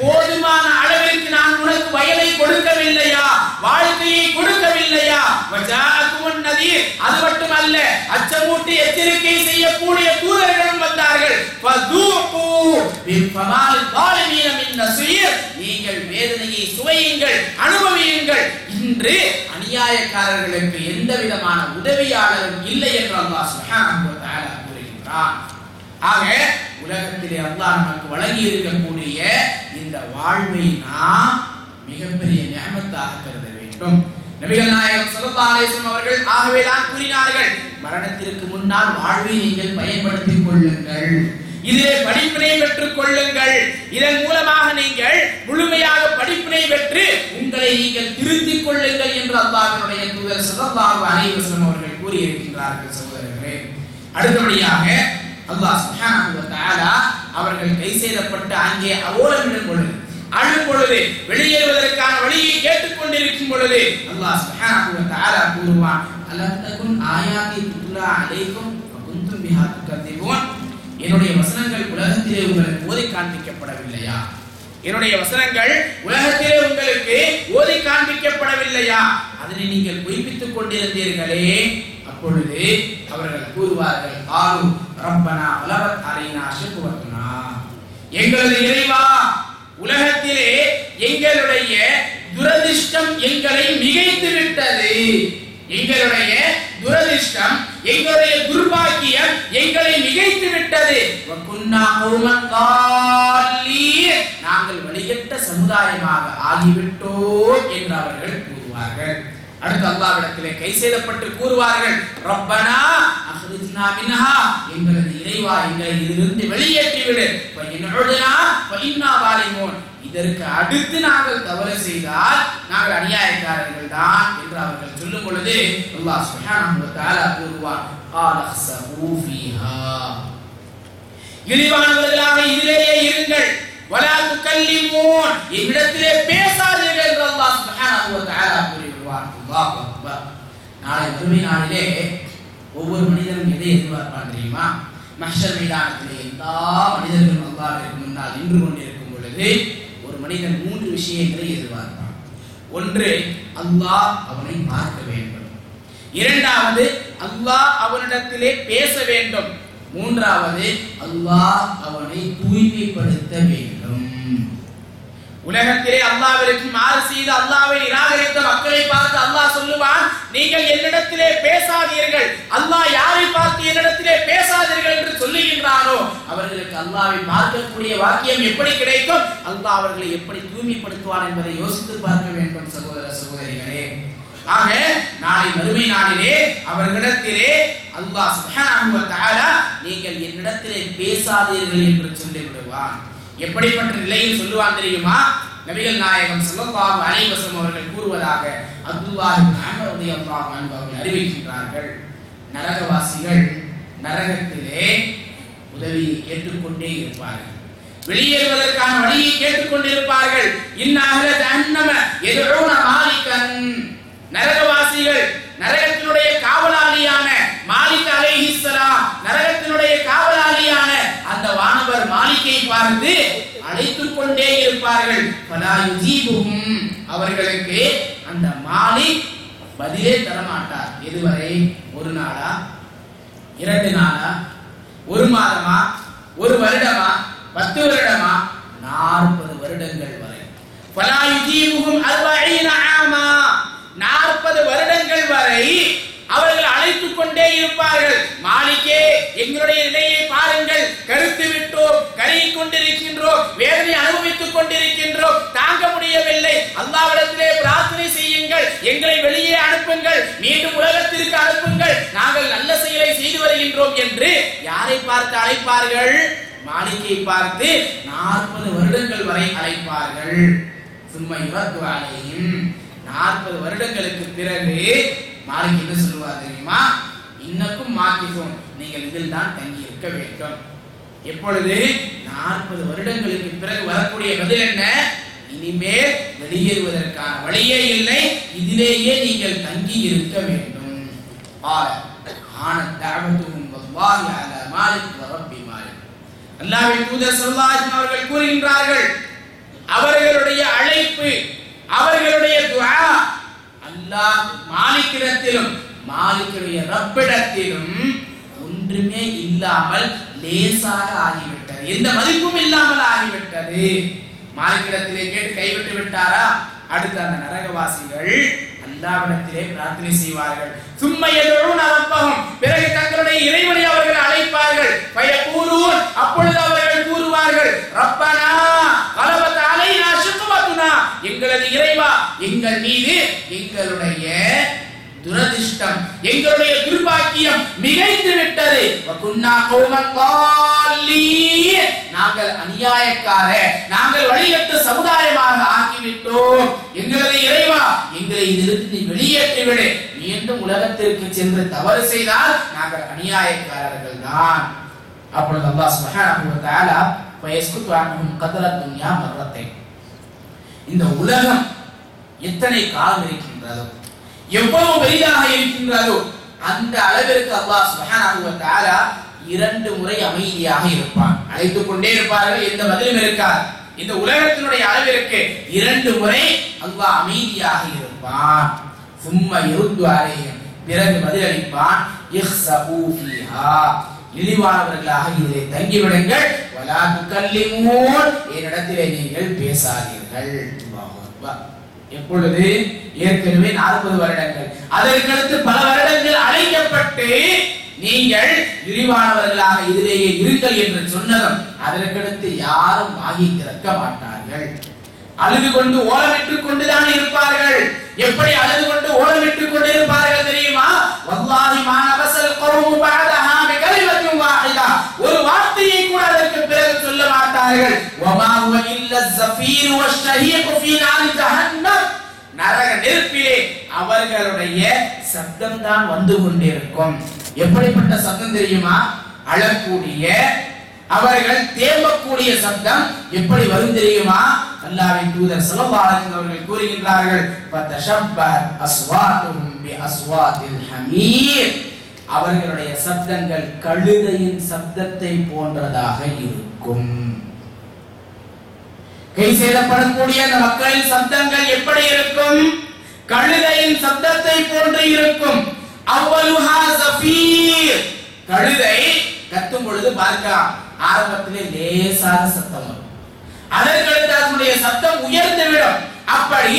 போதுமான அளவிற்கு நான் உனக்கு வயலை கொடுக்கவில்லையா? வாழ்க்கையை கொடுக்கவில்லையா? அது மட்டுமல்ல அச்சமூட்டி எச்சரிக்கை செய்யக்கூடிய தூதர்களும் வந்தார்கள். நீங்கள் வேதனையை சுவையுங்கள் அனுபவியுங்கள். இன்று அநியாயக்காரர்களுக்கு எந்த விதமான உதவியாளரும் இல்லை என்று அல்லாஹ் சுப்ஹானஹு வ தஆலா கூறுகின்றார் ஆக உலகத்திலே அல்லாஹ் நமக்கு வழங்கி இருக்கக்கூடிய இந்த வாழ்வை நாம் மிகப்பெரிய நியமத்தாக கருத வேண்டும். நபிகள் நாயகம் ஸல்லல்லாஹு அவர்கள் ஆகவே தான் கூறினார்கள் மரணத்திற்கு முன்னால் வாழ்வை நீங்கள் பயன்படுத்திக் கொள்ளுங்கள். இதிலே படிப்பினை பெற்றுக் கொள்ளுங்கள். இதன் மூலமாக நீங்கள் முழுமையாக படிப்பினை பெற்று உங்களை நீங்கள் திருத்திக் கொள்ளுங்கள் என்று அல்லாஹனுடைய தூதர் ஸல்லல்லாஹு அலைஹி அவர்கள் கூறியிருக்கின்றார்கள் சகோதரர்களே. அடுத்தபடியாக அல்லாஹ் சுப்ஹானஹு வ தஆலா அவர்கள் கை செய்யப்பட்டு அங்கே ஓலமிடும் பொழுது அழும் பொழுது வெளியேறுவதற்கான வழியை கேட்டுக் கொண்டிருக்கும் பொழுது அல்லாஹ் சுப்ஹானஹு வ தஆலா கூறுவான் அலம் தகுன் ஆயாதி துத்லா அலைக்கும் குந்தும் பிஹா துகதிபூன் என்னுடைய வசனங்கள் உலகத்திலே உங்களுக்கு ஓதி காண்பிக்கப்படவில்லையா? என்னுடைய வசனங்கள் உலகத்திலே உங்களுக்கு ஓதி காண்பிக்கப்படவில்லையா? அதனை நீங்கள் பொய்ப்பித்துக் கொண்டிருந்தீர்களே அப்பொழுது அவர்கள் கூறுவார்கள் ஆலு ரப்பனா உலகத் அலைனா ஷுக்வத்துனா எங்களது இறைவா உலகத்திலே எங்களுடைய துரதிர்ஷ்டம் எங்களை மிகைத்து விட்டது எங்களுடைய துரதிர்ஷ்டம் எங்களுடைய துர்பாக்கியம் எங்களை மிகைத்து விட்டது நாங்கள் வழிகட்ட சமுதாயமாக ஆகிவிட்டோம் என்று அவர்கள் கூறுவார்கள். அடுத்து அல்லாவிடத்திலே கை செய்தப்பட்டு கூறுவார்கள். ரப்பனா அஹ்ரிஜ்னா மின்ஹா எங்களது இறைவா எங்களை இதிலிருந்து வெளியேற்றி விடு ஃபஇன்உதுனா ஃபஇன்னா வாலிமூன். இதற்கு அடுத்து நாங்கள் தவறு செய்தால் நாங்கள் அநியாயக்காரர்கள் தான் என்று அவர்கள் சொல்லும் பொழுது அல்லாஹ் சுப்ஹானஹு வ தஆலா கூறுவார் ஆலஹ்ஸபூ ஃபீஹா. இழிவானவர்களாக இதிலேயே இருங்கள். வலா துக்கல்லிமூன். என்னிடத்திலே பேசாதீர்கள் என்று அல்லாஹ் சுப்ஹானஹு வ தஆலா கூறிவிடுவார் அல்லாஹ் அக்பர் நாளை மறுமை நாளிலே ஒவ்வொரு மனிதரும் எதை எதிர்பார்ப்பான் தெரியுமா? மஷர் மைதானத்திலே எல்லா மனிதர்களும் அல்லாஹ்விற்கு முன்னால் நின்று கொண்டிருக்கும் பொழுது ஒரு மனிதன் மூன்று விஷயங்களை எதிர்பார்ப்பான். ஒன்று அல்லாஹ் அவனை பார்க்க வேண்டும். இரண்டாவது அல்லாஹ் அவனிடத்திலே பேச வேண்டும். மூன்றாவது அல்லாஹ் அவனை தூய்மைப்படுத்த வேண்டும். உலகத்திலே அல்லாவிற்கு மாறு செய்து அல்லாவை நிராகரித்த மக்களை பார்த்து அல்லாஹ் சொல்லுவான் நீங்கள் என்னிடத்திலே பேசாதீர்கள். அல்லாஹ் யாரை பார்த்து என்னிடத்திலே பேசாதீர்கள் என்று சொல்லுகின்றானோ? அவர்களுக்கு அல்லாவை பார்க்கக்கூடிய வாக்கியம் எப்படி கிடைக்கும்? அல்லாஹ் அவர்களை எப்படி தூய்மைப்படுத்துவான் என்பதை யோசித்து பார்க்க வேண்டும் சகோதர சகோதரிகளே. ஆக நாளை மறுமை நாளிலே அவர்களிடத்திலே அல்லாஹ் சுப்ஹானஹு வ தஆலா நீங்கள் என்னிடத்திலே பேசாதீர்கள் என்று சொல்லி விடுவான் எப்படிப்பட்ட நிலையில் சொல்லுவான் தெரியுமா? நபிகள் நாயகம் ஸல்லல்லாஹு அலைஹி அவர்கள் கூறுவதாக அப்துல்லாஹ் இப்னு அவர்கள் அறிவிக்கின்றார்கள். நரகவாசிகள் நரகத்திலே உதவியை கேட்டுக்கொண்டே இருப்பார்கள். வெளியேறுவதற்கான வழியை கேட்டுக்கொண்டிருப்பார்கள். இன்னாக தன்னம எதுஊன மாலிகன். நரகவாசிகள் நரகத்தினுடைய காவலாளியான மாலிக் அலைஹிஸ்ஸலாம் நரகத்தினுடைய காவலாளியான அந்த வானவர் மாலிக்கை பார்த்து அழைத்துக் கொண்டே இருப்பார்கள். பலா யுஜீபுஹும். அவர்களுக்கு அந்த மாலிக் பதிலே தரமாட்டார். இதுவரை ஒரு நாளா? இரண்டு நாளா? ஒரு மாதமா? ஒரு வருடமா? பத்து வருடமா? நாற்பது வருடங்கள் வரை. பலா யுஜீபுஹும் அர்பஈன ஆமா. நாற்பது வருடங்கள் வரை அவர்கள் அழைத்துக் கொண்டே இருப்பார்கள். மாலிக்கே எங்களுடைய நிலையை பாருங்கள். கருத்து விட்டோம் கருகி கொண்டிருக்கின்றோம் வேதனை அனுபவித்துக் கொண்டிருக்கின்றோம் தாங்க முடியவில்லை. அல்லாவிடத்திலே பிரார்த்தனை செய்யுங்கள் எங்களை வெளியே அனுப்புங்கள் மீண்டும் உலகத்திற்கு அனுப்புங்கள். நாங்கள் நல்ல செயலை செய்து வருகின்றோம் என்று யாரை பார்த்து அழைப்பார்கள்? மாளிகையை பார்த்து நாற்பது வருடங்கள் வரை அழைப்பார்கள். சும்மா இவத்துவாலையும் நாற்பது வருடங்களுக்கு பிறகு மாலிக் என்ன சொல்லுவார் தெரியுமா? இன்னக்கும் மாக்கிசோம் நீங்கள் இதில் தான் தங்கி இருக்க வேண்டும். எப்பொழுது? நாற்பது வருடங்களுக்கு பிறகு வரக்கூடிய பதில் என்ன? இனிமேல் வெளியேறுவதற்கான வழியே இல்லை. இதிலேயே நீங்கள் தங்கி இருக்க வேண்டும் ஆல தூதர் அவர்கள் கூறுகின்றார்கள் அவர்களுடைய அழைப்பு அவர்களுடைய துவா அல்லாஹ் மாலிக்கிடத்திலும் மாலிக்குடைய ரப்பிடத்திலும் ஒன்றுமே இல்லாமல் லேசாக ஆகிவிட்டது. எந்த மதிப்பும் இல்லாமல் ஆகிவிட்டது. மாலிக்கிடத்திலே கேட்டு கைவிட்டு விட்டாரா? அடுத்த அந்த நரகவாசிகள் அல்லாவிடத்திலே பிரார்த்தனை செய்வார்கள். சும்மா எதுவும் அப்பகம் பிறகு தங்களுடைய இறைவனை அவர்கள் அழைப்பார்கள். பயக்கூறுவோர் அப்பொழுது அவர்கள் கூறுவார்கள் ரப்பனா கலவத் நான் சுக்குமத்துனா எங்களது இறைவா எங்கள் மீது எங்களுடைய துரதிஷ்டம் எங்களுடைய துர்பாக்கியம் மிகைந்து விட்டது. நாங்கள் அநியாயக்கார. நாங்கள் வழிகட்டு சமுதாயமாக ஆகிவிட்டோம் எங்களது இறைவா எங்களை இதிலிருந்து நீ வெளியேற்றிவிடு மீண்டும் உலகத்திற்கு சென்று தவறு செய்தால் நாங்கள் அநியாயக்காரர்கள் தான் அப்பொழுது அல்லாஹ் சுப்ஹானஹு வ தஆலா ஃபயஸ்குது அன்ஹும் கதர துன்யா மர்ரத்தை இந்த உலகம் எத்தனை காலம் இருக்கின்றதோ எவ்வளவு பெரிதாக இருக்கின்றதோ அந்த அளவிற்கு அல்லாஹ் சுபஹானஹு வ தஆலா இரண்டு முறை அமைதியாக இருப்பான். அழைத்துக் கொண்டே இருப்பார்கள். எந்த பதிலும் இருக்காது. இந்த உலகத்தினுடைய அளவிற்கு இரண்டு முறை அல்லாஹ் அமைதியாக இருப்பான். சும்மா யுருத்து அலைஹிம் பிறகு பதிலளிப்பான் இஹ்ஸபூ ஃபீஹா. இழிவானவர்களாக இதிலே தங்கிவிடுங்கள். வலா கல்லிமோ என்னிடத்திலே நீங்கள் பேசாதீர்கள். வா அக்பர். எப்பொழுது? ஏற்கனவே நாற்பது வருடங்கள். அதற்கடுத்து பல வருடங்கள் அழைக்கப்பட்டு நீங்கள் இழிவானவர்களாக இதிலேயே இருங்கள் என்று சொன்னதும் அதற்கடுத்து யாரும் வாங்கி திறக்க மாட்டார்கள். அழுது கொண்டு ஓலமிட்டுக் கொண்டுதான் இருப்பார்கள். எப்படி அழுது கொண்டு ஓலமிட்டுக் கொண்டு இருப்பார்கள் தெரியுமா? வல்லாஹி மா கௌமு பிகலிமத்தின் வாஹிதா. ஒரு வார்த்தை சொல்கிறார்கள் வமா ஹுவ இல்ல ஸஃபீர் வஷ்ஷஹீக் ஃபீ நார் ஜஹன்னம். நரக நெருப்பிலே அவர்களுடைய சப்தம் தான் வந்து கொண்டிருக்கும். எப்படிப்பட்ட சப்தம் தெரியுமா? அழக்கூடிய அவர்கள் தேம்பக்கூடிய சப்தம் எப்படி வரும் தெரியுமா? அல்லாவின் தூதர் ஸல்லல்லாஹு அவர்கள் கூறுகின்றார்கள் ஃபதஷப்பஹ அஸ்வாத்துஹும் பி அஸ்வாத்தில் ஹமீர். அவர்களுடைய சப்தங்கள் கழுதையின் சப்தத்தை போன்றதாக இருக்கும். கை சேதப்படக்கூடிய அந்த மக்களின் சப்தங்கள் எப்படி இருக்கும்? கழுதையின் சப்தத்தை போன்று இருக்கும். அவ்வலுஹா ஜஃபீர் கழுதை கத்தும் பொழுது பார்க்க ஆரம்பத்திலே லேசாக சத்தம் வரும். அதற்கடுத்து அதனுடைய சத்தம் உயர்ந்து விடும் அப்படி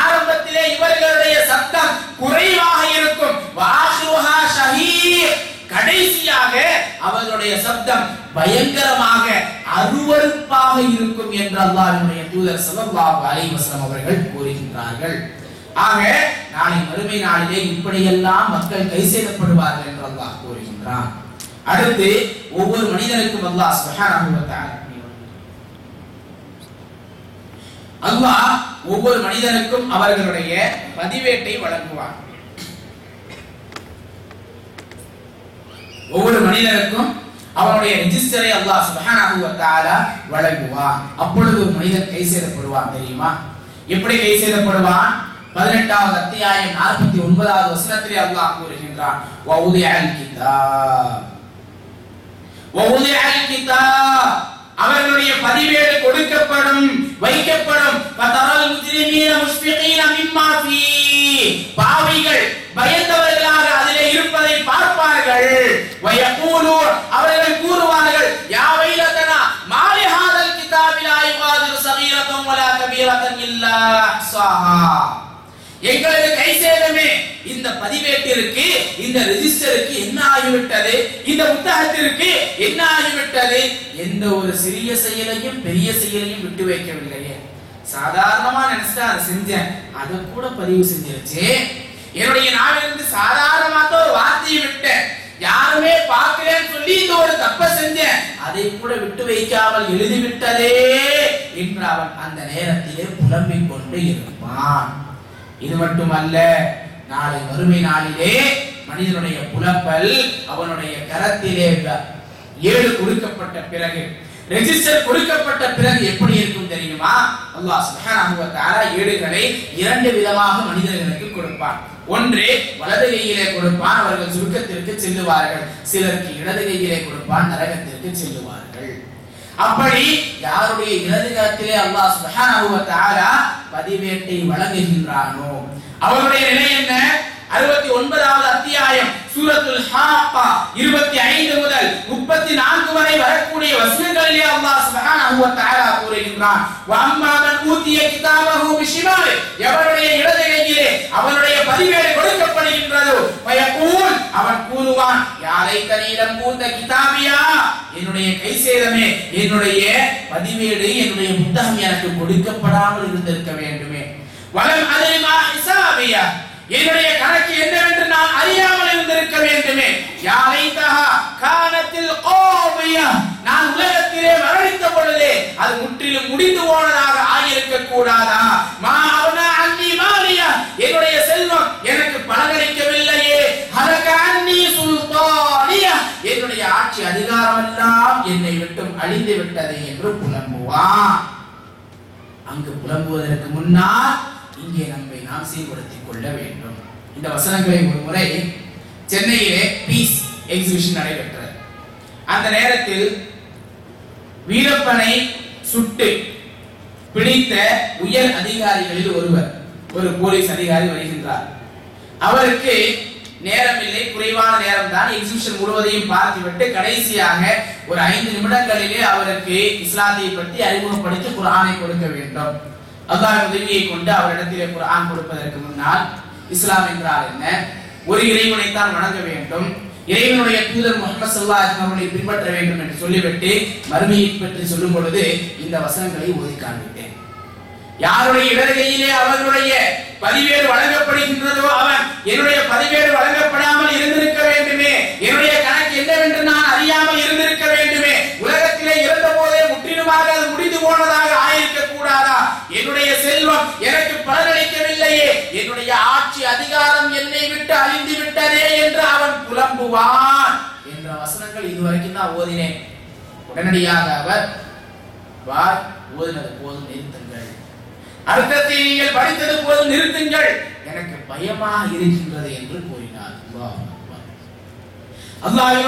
ஆரம்பத்திலே இவர்களுடைய சத்தம் குறைவாக இருக்கும். ஷஹீர். கடைசியாக அவர்களுடைய சப்தம் பயங்கரமாக அருவருப்பாக இருக்கும் என்று அல்லாஹ்வினுடைய தூதர் ஸல்லல்லாஹு அலைஹி வஸல்லம் அவர்கள் கூறுகின்றார்கள். ஆக நாளை மறுமை நாளிலே இப்படியெல்லாம் மக்கள் கை செய்யப்படுவார்கள் என்று அல்லாஹ் கூறுகின்றான். அடுத்து ஒவ்வொரு மனிதனுக்கும் அல்லாஹ் சுப்ஹானஹு வ தஆலா அல்லாஹ் ஒவ்வொரு மனிதனுக்கும் அவர்களுடைய பதிவேட்டை வழங்குவான். ஒவ்வொரு மனிதனுக்கும் அவனுடைய ரிஜிஸ்டரை அல்லாஹ் சுப்ஹானஹு வழங்குவான். அப்பொழுது ஒரு மனிதன் கை செய்யப்படுவான் தெரியுமா? எப்படி கை செய்யப்படுவான் பதினெட்டாவது அத்தியாயம் நாற்பத்தி ஒன்பதாவது வசனத்திலே அல்லாஹ் கூறுகின்றான். வௌதிஅல் கிதாப். வௌதிஅல் கிதாப். அவர்களுடைய பதிவேடு கொடுக்கப்படும் வைக்கப்படும். பாவிகள் பயந்தவர்களாக அதிலே இருப்பதை பார்ப்பார்கள். அவர்கள் கூறுவார்கள் யா வைலதனா மாலி ஹாதல் கிதாபி லா யுகாதிரு வலா கபீரத்தன் இல்லா சாஹா. எங்களது கை சேதமே இந்த பதிவேட்டிற்கு இந்த ரெஜிஸ்டருக்கு என்ன ஆகிவிட்டது? இந்த புத்தகத்திற்கு என்ன ஆகிவிட்டது? எந்த ஒரு சிறிய செயலையும் பெரிய செயலையும் விட்டு வைக்கவில்லையே. சாதாரணமா நினைச்சிட்டு அதை செஞ்சேன். அதை கூட பதிவு செஞ்சிருச்சு. என்னுடைய நாவிலிருந்து சாதாரணமா தான் ஒரு வார்த்தையை விட்டேன். யாருமே பார்க்கிறேன்னு சொல்லி இந்த ஒரு தப்ப செஞ்சேன். அதை கூட விட்டு வைக்காமல் எழுதி விட்டதே என்று அவன் அந்த நேரத்திலே புலம்பிக் கொண்டு இருப்பான். இது மட்டுமல்ல நாளை வறுமை நாளிலே மனிதனுடைய புலப்பல் அவனுடைய கரத்திலே ஏழு கொடுக்கப்பட்ட பிறகு ரெஜிஸ்டர் கொடுக்கப்பட்ட பிறகு எப்படி இருக்கும் தெரியுமா? அல்லாஹ் சுப்ஹானஹு தஆலா ஏடுகளை இரண்டு விதமாக மனிதர்களுக்கு கொடுப்பான். ஒன்று வலது கையிலே கொடுப்பான் அவர்கள் சுருக்கத்திற்கு செல்லுவார்கள். சிலருக்கு இடது கையிலே கொடுப்பான் நரகத்திற்கு செல்லுவார்கள். அப்படி யாருடைய இடது கரத்திலே அல்லாஹ் சுப்ஹானஹு வ தஆலா பதிவேட்டை வழங்குகின்றானோ? அவருடைய நிலை என்ன? அறுபத்தி ஒன்பதாவது அத்தியாயம் சூரத்துல் ஹாப்பா இருபத்தி ஐந்து முதல் முப்பத்தி நான்கு வரை வரக்கூடிய வசனங்களிலே அல்லாஹ் சுப்ஹானஹு வ தஆலா கூறுகின்றான். அம்மா மன் ஊதிய கிதாபஹு பிஷிமாலி எவருடைய இடதுகையிலே அவனுடைய பதிவேடு கொடுக்கப்படுகின்றதோ வயகூல் அவன் கூறுவான் யாரை தனியிடம் கூந்த கிதாபியா? என்னுடைய கை சேதமே என்னுடைய பதிவேடு என்னுடைய புத்தகம் எனக்கு கொடுக்கப்படாமல் இருந்திருக்க வேண்டுமே வலம் அதிகமா ஹிசாபியா என்னுடைய கணக்கு என்னவென்று நான் அறியாமல் இருந்திருக்க வேண்டுமே. யாரை காலத்தில் கோபியா நான் உலகத்திலே மரணித்த பொழுதே அது முற்றிலும் முடிந்து போனதாக ஆகியிருக்க கூடாதா மா அவனா அன்னி மாலியா. என்னுடைய செல்வம் எனக்கு பலகரிக்கவில்லையே ஹலக அன்னி சுல்தானியா. என்னுடைய ஆட்சி அதிகாரமெல்லாம் என்னை விட்டும் அழிந்து விட்டதே என்று புலம்புவான். அங்கு புலம்புவதற்கு முன்னால் இங்கே நம்மை நாம் சீர்படுத்திக் கொள்ள வேண்டும். இந்த வசனங்களை ஒரு முறை சென்னையிலே பீஸ் எக்ஸிபிஷன் நடைபெற்றது. அந்த நேரத்தில் வீரப்பனை சுட்டு பிடித்த உயர் அதிகாரிகளில் ஒருவர் ஒரு போலீஸ் அதிகாரி வருகின்றார். அவருக்கு நேரம் இல்லை குறைவான நேரம் தான் எக்ஸிபிஷன் முழுவதையும் பார்த்துவிட்டு கடைசியாக ஒரு ஐந்து நிமிடங்களிலே அவருக்கு இஸ்லாத்தை பற்றி அறிமுகப்படுத்தி குர்ஆனை கொடுக்க வேண்டும். அல்லாஹ் உதவியை கொண்டு அவரிடத்திலே குரான் கொடுப்பதற்கு முன்னால் இஸ்லாம் என்றால் என்ன? ஒரு இறைவனைத்தான் வணங்க வேண்டும். இறைவனுடைய தூதர் முகமது சல்லா அலைஹி அவர்களை பின்பற்ற வேண்டும் என்று சொல்லிவிட்டு மறுமையை பற்றி சொல்லும் பொழுது இந்த வசனங்களை ஓதி காண்பித்தேன். யாருடைய இடர்கையிலே அவர்களுடைய பதிவேறு வழங்கப்படுகின்றதோ அவன் என்னுடைய பதிவேறு வழங்கப்படாமல் இருந்திருக்க வேண்டுமே. என்னுடைய கணக்கு என்னவென்று நான் அறியாமல் செல்வம் எனக்கு பலனளிக்கவில்லையே என்னுடைய ஆட்சி அதிகாரம் என்னை விட்டு அழிந்து விட்டதே என்று அவன் புலம்புவான். என்ற வசனங்கள் இதுவரைக்கும் தான் ஓதினேன். உடனடியாக அவர் வாய் ஓதினது போதும் நிறுத்துங்கள். அர்த்தத்தை நீங்கள் படித்தது போதும் நிறுத்துங்கள். எனக்கு பயமாக இருக்கின்றது என்று கூறினார். அல்லாஹ்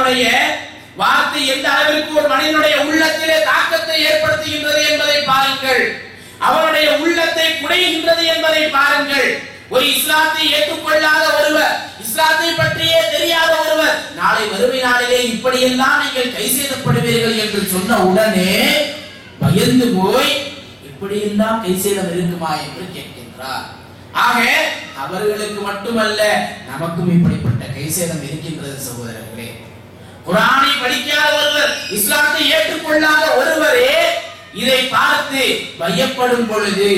வார்த்தை எந்த அளவிற்கு ஒரு மனிதனுடைய உள்ளத்திலே தாக்கத்தை ஏற்படுத்துகின்றது என்பதை பாருங்கள். அவனுடைய உள்ளத்தை குடைகின்றது என்பதை பாருங்கள். ஒரு இஸ்லாத்தை ஏற்றுக்கொள்ளாத ஒருவர் இஸ்லாத்தை பற்றியே தெரியாத ஒருவர் நாளை வறுமை நாளிலே இப்படியெல்லாம் நீங்கள் கை செய்தப்படுவீர்கள் என்று சொன்ன உடனே பயந்து போய் இப்படியெல்லாம் கை செய்தம் இருக்குமா என்று கேட்கின்றார். ஆக அவர்களுக்கு மட்டுமல்ல நமக்கும் இப்படிப்பட்ட கை சேதம் இருக்கின்றது சகோதரர்களே. குரானை படிக்காத ஒருவர் இஸ்லாத்தை ஏற்றுக்கொள்ளாத ஒருவரே இதை பார்த்து பயப்படும் பொழுது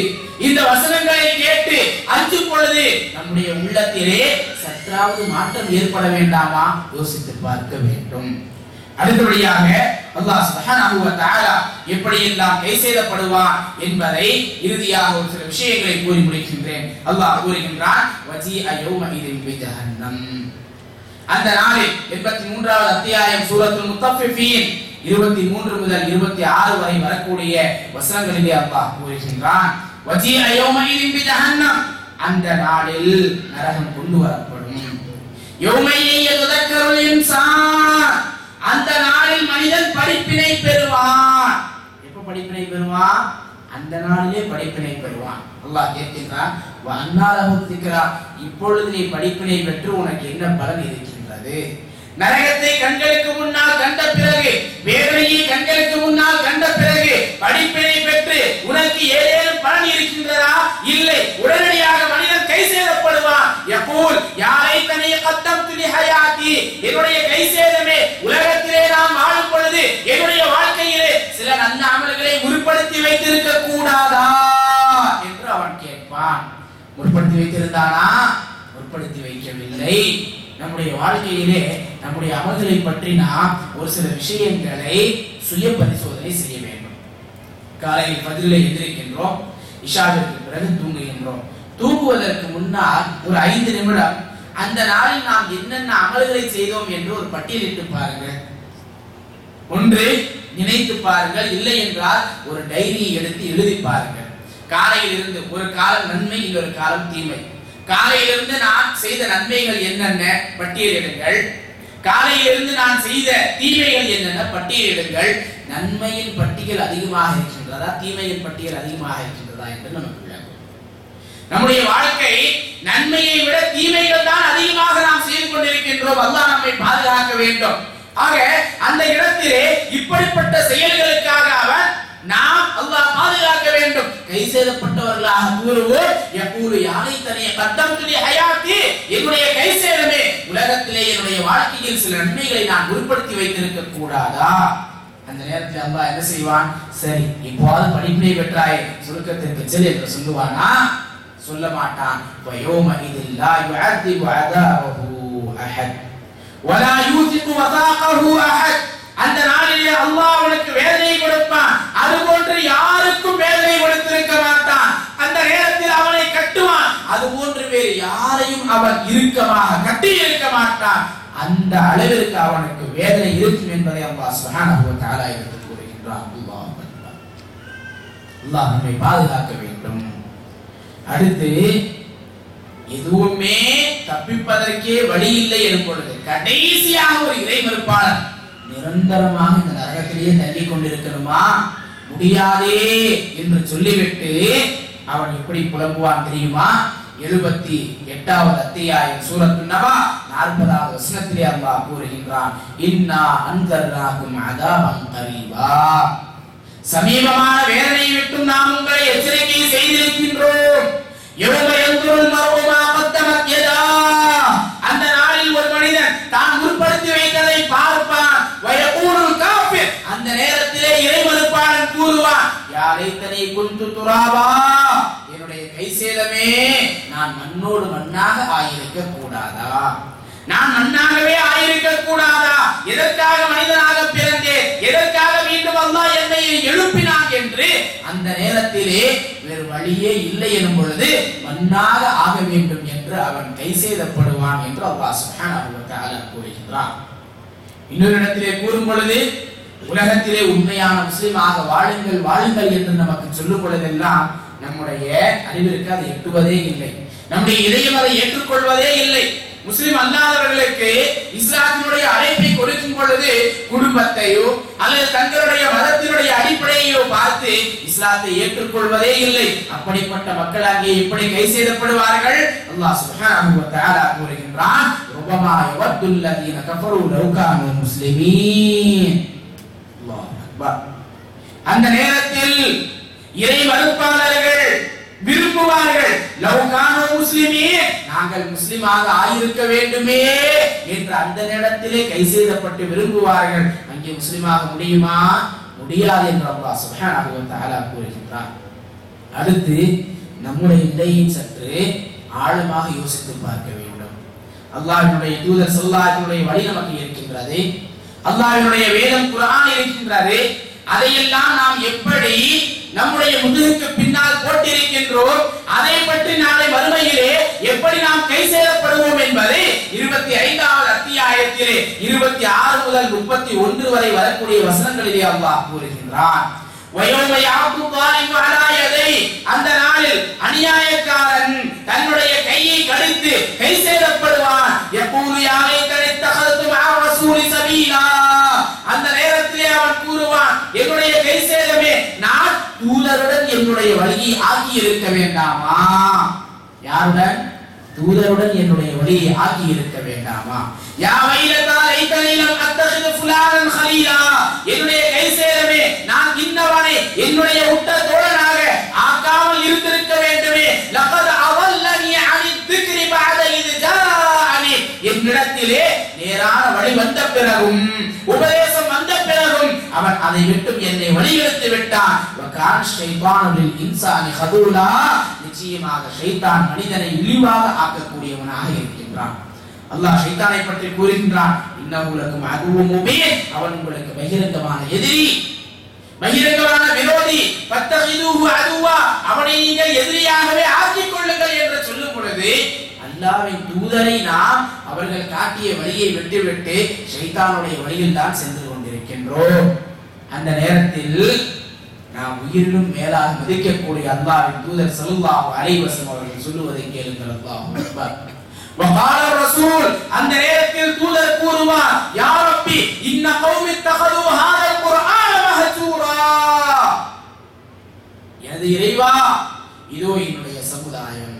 இந்த வசனங்களை கேட்டு அஞ்சும் பொழுது நம்முடைய உள்ளத்திலே சற்றாவது மாற்றம் ஏற்பட வேண்டாமா? யோசித்து பார்க்க வேண்டும். அடுத்தபடியாக அல்லாஹ் சுப்ஹானஹு வ தஆலா எப்படி எல்லாம் கை செய்யப்படுவான் என்பதை இறுதியாக ஒரு சில விஷயங்களை கூறி முடிக்கின்றேன். அல்லாஹ் கூறுகின்றான் வஜி அயோம இதில் பி ஜஹன்னம் அந்த நாளில் 83வது அத்தியாயம் சூரத்துல் முத்தஃபிஃபீன் 23 முதல் 26 வரை வரக்கூடிய வசனங்களிலே அல்லாஹ் கூறுகின்றான். அந்த நாளில் நரகம் கொண்டு வரப்படும். அந்த நாளில் மனிதன் படிப்பினை பெறுவான். எப்ப படிப்பினை பெறுவான்? அந்த நாளிலே படிப்பினை பெறுவான். அல்லாஹ் கேட்கின்றான் அன்னாலகுத்திக்கிறார் இப்பொழுது நீ படிப்பினை பெற்று உனக்கு என்ன பலன் இருக்கின்றது? நரகத்தை கண்களுக்கு முன்னால் கண்ட பிறகு வேதனையை கண்களுக்கு முன்னால் கண்ட பிறகு படிப்பினை பெற்று உனக்கு ஏதேனும் பலன் இருக்கின்றதா? இல்லை. உடனடியாக மனிதன் கை சேதப்படுவான். எப்போல் யாரை தனி கத்தம் துணி என்னுடைய கை சேதமே உலகத்திலே நாம் வாழும் பொழுது என்னுடைய வாழ்க்கையிலே சில நல்ல அமல்களை முற்படுத்தி வைத்திருக்க கூடாதா என்று அவன் கேட்பான். முற்படுத்தி வைத்திருந்தானா? முற்படுத்தி வைக்கவில்லை. நம்முடைய வாழ்க்கையிலே நம்முடைய அமல்களை பற்றி நாம் ஒரு சில விஷயங்களை சுய பரிசோதனை செய்ய வேண்டும். காலையில் பதிலே எந்திரிக்கின்றோம் இஷாவிற்கு பிறகு தூங்குகின்றோம். தூங்குவதற்கு முன்னால் ஒரு ஐந்து நிமிடம் அந்த நாளில் நாம் என்னென்ன அமல்களை செய்தோம் என்று ஒரு பட்டியலிட்டு பாருங்கள். ஒன்று நினைத்து பாருங்கள் இல்லை என்றால் ஒரு டைரியை எடுத்து எழுதி பாருங்கள். காலையில் இருந்து ஒரு காலம் நன்மை இன்னொரு காலம் தீமை. காலையிலிருந்து நான் செய்த நன்மைகள் என்னென்ன? பட்டியலிடுங்கள். காலையிலிருந்து நான் செய்த தீமைகள் என்னென்ன? பட்டியலிடுங்கள். நன்மையின் பட்டியல் அதிகமாக இருக்கின்றதா? தீமையின் பட்டியல் அதிகமாக இருக்கின்றதா என்று நமக்கு விளங்கும் நம்முடைய வாழ்க்கை நன்மையை விட தீமைகள் தான் அதிகமாக நாம் செய்து கொண்டிருக்கின்றோம். அல்லாஹ் நம்மை பாதுகாக்க வேண்டும். ஆக அந்த இடத்திலே இப்படிப்பட்ட செயல்களுக்காக அவன் நாம் அல்லாஹ் பாதுகாக்க வேண்டும். கை சேதப்பட்டவர்களாக கூறுவோர் எப்போது யானை தனிய கத்தம் துளி ஹயாத்தி என்னுடைய கை சேதமே உலகத்திலே என்னுடைய வாழ்க்கையில் சில நன்மைகளை நான் உருப்படுத்தி வைத்திருக்க கூடாதா? அந்த நேரத்தில் அல்லாஹ் என்ன செய்வான்? சரி இப்போது படிப்பினை பெற்றாய் சுருக்கத்திற்கு செல் என்று சொல்லுவானா? சொல்ல மாட்டான். வயோம இதில்லா யுஅதிபு அதாவஹு அஹத் வலா யூதிபு வதாகஹு அஹத். அந்த நாளிலே அல்லாஹ் உனக்கு வேதனை கொடுப்பான். போன்று யாருக்கும் வேதனை கொடுத்திருக்க மாட்டான். அந்த நேரத்தில் அவனை கட்டுவான். அது போன்று வேறு யாரையும் அவன் இறுக்கமாக கட்டி இருக்க மாட்டான். அந்த அளவிற்கு அவனுக்கு வேதனை இருக்கும் என்பதை அல்லாஹ் சுஹானஹு தஆலா கூறுகின்றான் அல்லாஹ் நம்மை பாதுகாக்க வேண்டும். அடுத்து எதுவுமே தப்பிப்பதற்கே வழி இல்லை என்பொழுது கடைசியாக ஒரு இறை மறுப்பாளர் நிரந்தரமாக இந்த நரகத்திலேயே தள்ளி கொண்டிருக்கணுமா? முடியாதே என்று சொல்லிவிட்டு அவன் எப்படி புலம்புவான் தெரியுமா? எழுபத்தி எட்டாவது அத்தியாயம் சூரத்து நபா நாற்பதாவது வசனத்திலே அல்லாஹ் கூறுகின்றான் இன்னா அன்கர்னாக்கும் அதாபம் கரீபா சமீபமான வேதனை விட்டும் நாம் உங்களை எச்சரிக்கை செய்திருக்கின்றோம். யௌம யன்துருல் மர்உ மா அந்த நாளில் ஒரு மனிதன் தான் முற்படுத்தி வைத்ததை பார்ப்பான். வயகூலுல் அந்த நேரத்திலே இறைமறுப்பாளன் சொல்லுவான் யாரை தனி குந்து துராபா என்னுடைய கை சேதமே நான் மண்ணோடு மண்ணாக ஆயிருக்க கூடாதா நான் மண்ணாகவே ஆயிருக்க கூடாதா எதற்காக மனிதனாக பிறந்தேன்? எதற்காக மீண்டும் அல்லாஹ் என்னை எழுப்பினான் என்று அந்த நேரத்திலே வேறு வழியே இல்லை எனும் பொழுது மண்ணாக ஆக வேண்டும் என்று அவன் கை செய்தப்படுவான் என்று அல்லாஹ் சுஹான் வ கூறுகின்றான். இன்னொரு இடத்திலே கூறும் பொழுது உலகத்திலே உண்மையான முஸ்லீமாக வாழுங்கள் வாழுங்கள் என்று நமக்கு சொல்லும் பொழுதெல்லாம் நம்முடைய அறிவிற்கு அதை எட்டுவதே இல்லை. நம்முடைய இதயம் அதை ஏற்றுக்கொள்வதே இல்லை. முஸ்லிம் அல்லாதவர்களுக்கு இஸ்லாத்தினுடைய அழைப்பை கொடுக்கும் பொழுது குடும்பத்தையோ அல்லது தங்களுடைய மதத்தினுடைய அடிப்படையோ பார்த்து இஸ்லாத்தை ஏற்றுக்கொள்வதே இல்லை. அப்படிப்பட்ட மக்கள் அங்கே எப்படி கை செய்தப்படுவார்கள் அல்லாஹ் சுப்ஹானஹு வ தஆலா கூறுகின்றான் ரபமா யவத்துல் லதீன கஃபரு லவ் முஸ்லிமீன். அந்த நேரத்தில் இறை மறுப்பாளர்கள் விரும்புவார்கள். லவ் கானூ நாங்கள் முஸ்லிமாக ஆயிருக்க வேண்டுமே என்று அந்த நேரத்திலே கை செய்தப்பட்டு விரும்புவார்கள். அங்கே முஸ்லிமாக முடியுமா? முடியாது என்று அல்லாஹ் சுப்ஹானஹு வ தஆலா கூறுகின்றார் அடுத்து நம்முடைய நிலையை சற்று ஆழமாக யோசித்து பார்க்க வேண்டும். அல்லாஹ்வினுடைய தூதர் ஸல்லல்லாஹு வழி நமக்கு இருக்கின்றது. அல்லாஹ்வினுடைய வேதம் குரான் இருக்கின்றது அதையெல்லாம் நாம் எப்படி நம்முடைய முதுகுக்கு பின்னால் போட்டிருக்கின்றோம் அதை பற்றி நாளை வறுமையிலே எப்படி நாம் கை செயலப்படுவோம் என்பதை இருபத்தி ஐந்தாவது அத்தியாயத்திலே இருபத்தி ஆறு முதல் முப்பத்தி ஒன்று வரை வரக்கூடிய வசனங்களிலே அல்லாஹ் கூறுகின்றான். அந்த நாளில் அநியாயக்காரன் தன்னுடைய கையை கடித்து கை சேதப்படுவான் எப்போது யாரை கடித்தகத்து மாவசூரி சபீனா அந்த நேரத்திலே அவன் கூறுவான் என்னுடைய கை சேதமே நான் தூதருடன் என்னுடைய வழியை ஆக்கி இருக்க வேண்டாமா? யாருடன்? தூதருடன் என்னுடைய வழியை ஆக்கி இருக்க வேண்டாமா? யா வைலதா லைத்தனி லம் ஃபுலானன் ஹலீலா. என்னுடைய கைசேரமே நான் இன்னவனை என்னுடைய உட்ட தோழனாக ஆக்காமல் இருந்திருக்க வேண்டுமே. லகத் அவல்லனி அனி திக்ரி பஅத இது ஜாஅனி. என்னிடத்திலே நேரான வழி வந்த பிறகும் உபதேசம் வந்த பிறகும் அவன் அதை விட்டு என்னை வழிகெடுத்து விட்டான். வகான் ஷைத்தானு இன்சானி ஹதூலா. நிச்சயமாக ஷைத்தான் மனிதனை இழிவாக ஆக்கக்கூடியவனாக இருக்கின்றான். அல்லாஹ் ஷைத்தானை பற்றி கூறுகின்றான் இன்னஹு உங்களுக்கு அதுவும் அவன் உங்களுக்கு பகிரங்கமான எதிரி பகிரங்கமான விரோதி. பத்தகிதுஹு அதுவா. அவனை நீங்கள் எதிரியாகவே ஆக்கிக் கொள்ளுங்கள் என்று சொல்லும் பொழுது அல்லாவின் தூதரை நாம் அவர்கள் காட்டிய வழியை விட்டுவிட்டு ஷைத்தானுடைய வழியில் தான் சென்று கொண்டிருக்கின்றோம். அந்த நேரத்தில் நாம் உயிரிலும் மேலாக மதிக்கக்கூடிய அல்லாவின் தூதர் ஸல்லல்லாஹு அலைவசம் அவர்கள் சொல்லுவதை கேளுங்கள் அல்லாஹு அந்த நேரத்தில் தூதர் கூறுவார் யாரப்பி இன்ன கௌமி தகது ஹாதல் குர்ஆன மஹஜூரா? எனது இறைவா இதோ என்னுடைய சமுதாயம்.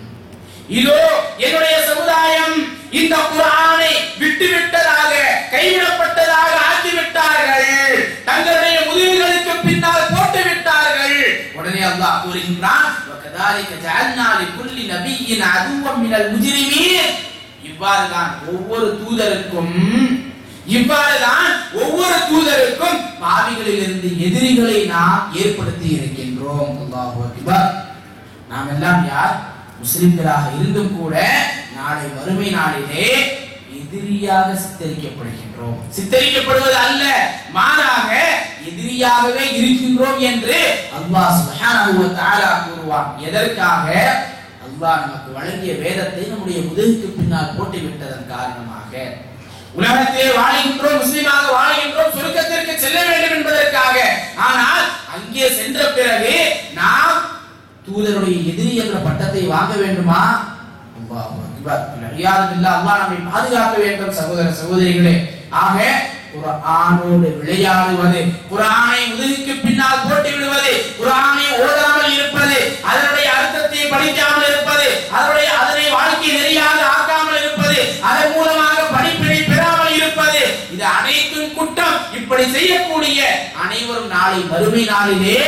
இதோ என்னுடைய சமுதாயம் இந்த குரானை விட்டுவிட்டதாக கைவிடப்பட்டதாக ஆக்கிவிட்டார்கள். தங்களுடைய முதுகுகளுக்கு பின்னால் அல்லாஹ் கூறுகின்றான் وكذلك جعلنا لكل نبي عدوا من المجرمين இவ்வாறுதான் ஒவ்வொரு தூதருக்கும் இவ்வாறுதான் ஒவ்வொரு தூதருக்கும் பாவிகளில் இருந்து எதிரிகளை நாம் ஏற்படுத்தி இருக்கின்றோம் அல்லாஹு அக்பர் நாம் எல்லாம் யார் முஸ்லிம்களாக இருந்தும் கூட நாளை வறுமை நாளிலே எதிரியாக சித்தரிக்கப்படுகின்றோம் சித்தரிக்கப்படுவது அல்ல. மாறாக எதிரியாகவே இருக்கின்றோம் என்று அல்லாஹ் சுப்ஹானஹு வ தஆலா கூறுவான். எதற்காக? அல்லாஹ் நமக்கு வழங்கிய வேதத்தை நம்முடைய முதுகுக்கு பின்னால் போட்டு விட்டதன் காரணமாக. உலகத்திலே வாழ்கின்றோம் முஸ்லீமாக வாழ்கின்றோம் சுருக்கத்திற்கு செல்ல வேண்டும் என்பதற்காக. ஆனால் அங்கே சென்ற பிறகு நாம் தூதருடைய எதிரி என்ற பட்டத்தை வாங்க வேண்டுமா? அல்லாஹ் அக்பர். அல்லாஹ் நம்மை பாதுகாக்க வேண்டும் சகோதர சகோதரிகளே ஆக குரானோடு விளையாடுவது குரானை முதுகுக்கு பின்னால் போட்டு விடுவது குரானை ஓதாமல் இருப்பது அதனுடைய அர்த்தத்தை படிக்காமல் இருப்பது அதனுடைய அதனை வாழ்க்கை நெறியாக ஆக்காமல் இருப்பது அதன் மூலமாக படிப்பினை பெறாமல் இருப்பது இது அனைத்தும் குற்றம் இப்படி செய்யக்கூடிய அனைவரும் நாளை மறுமை நாளிலே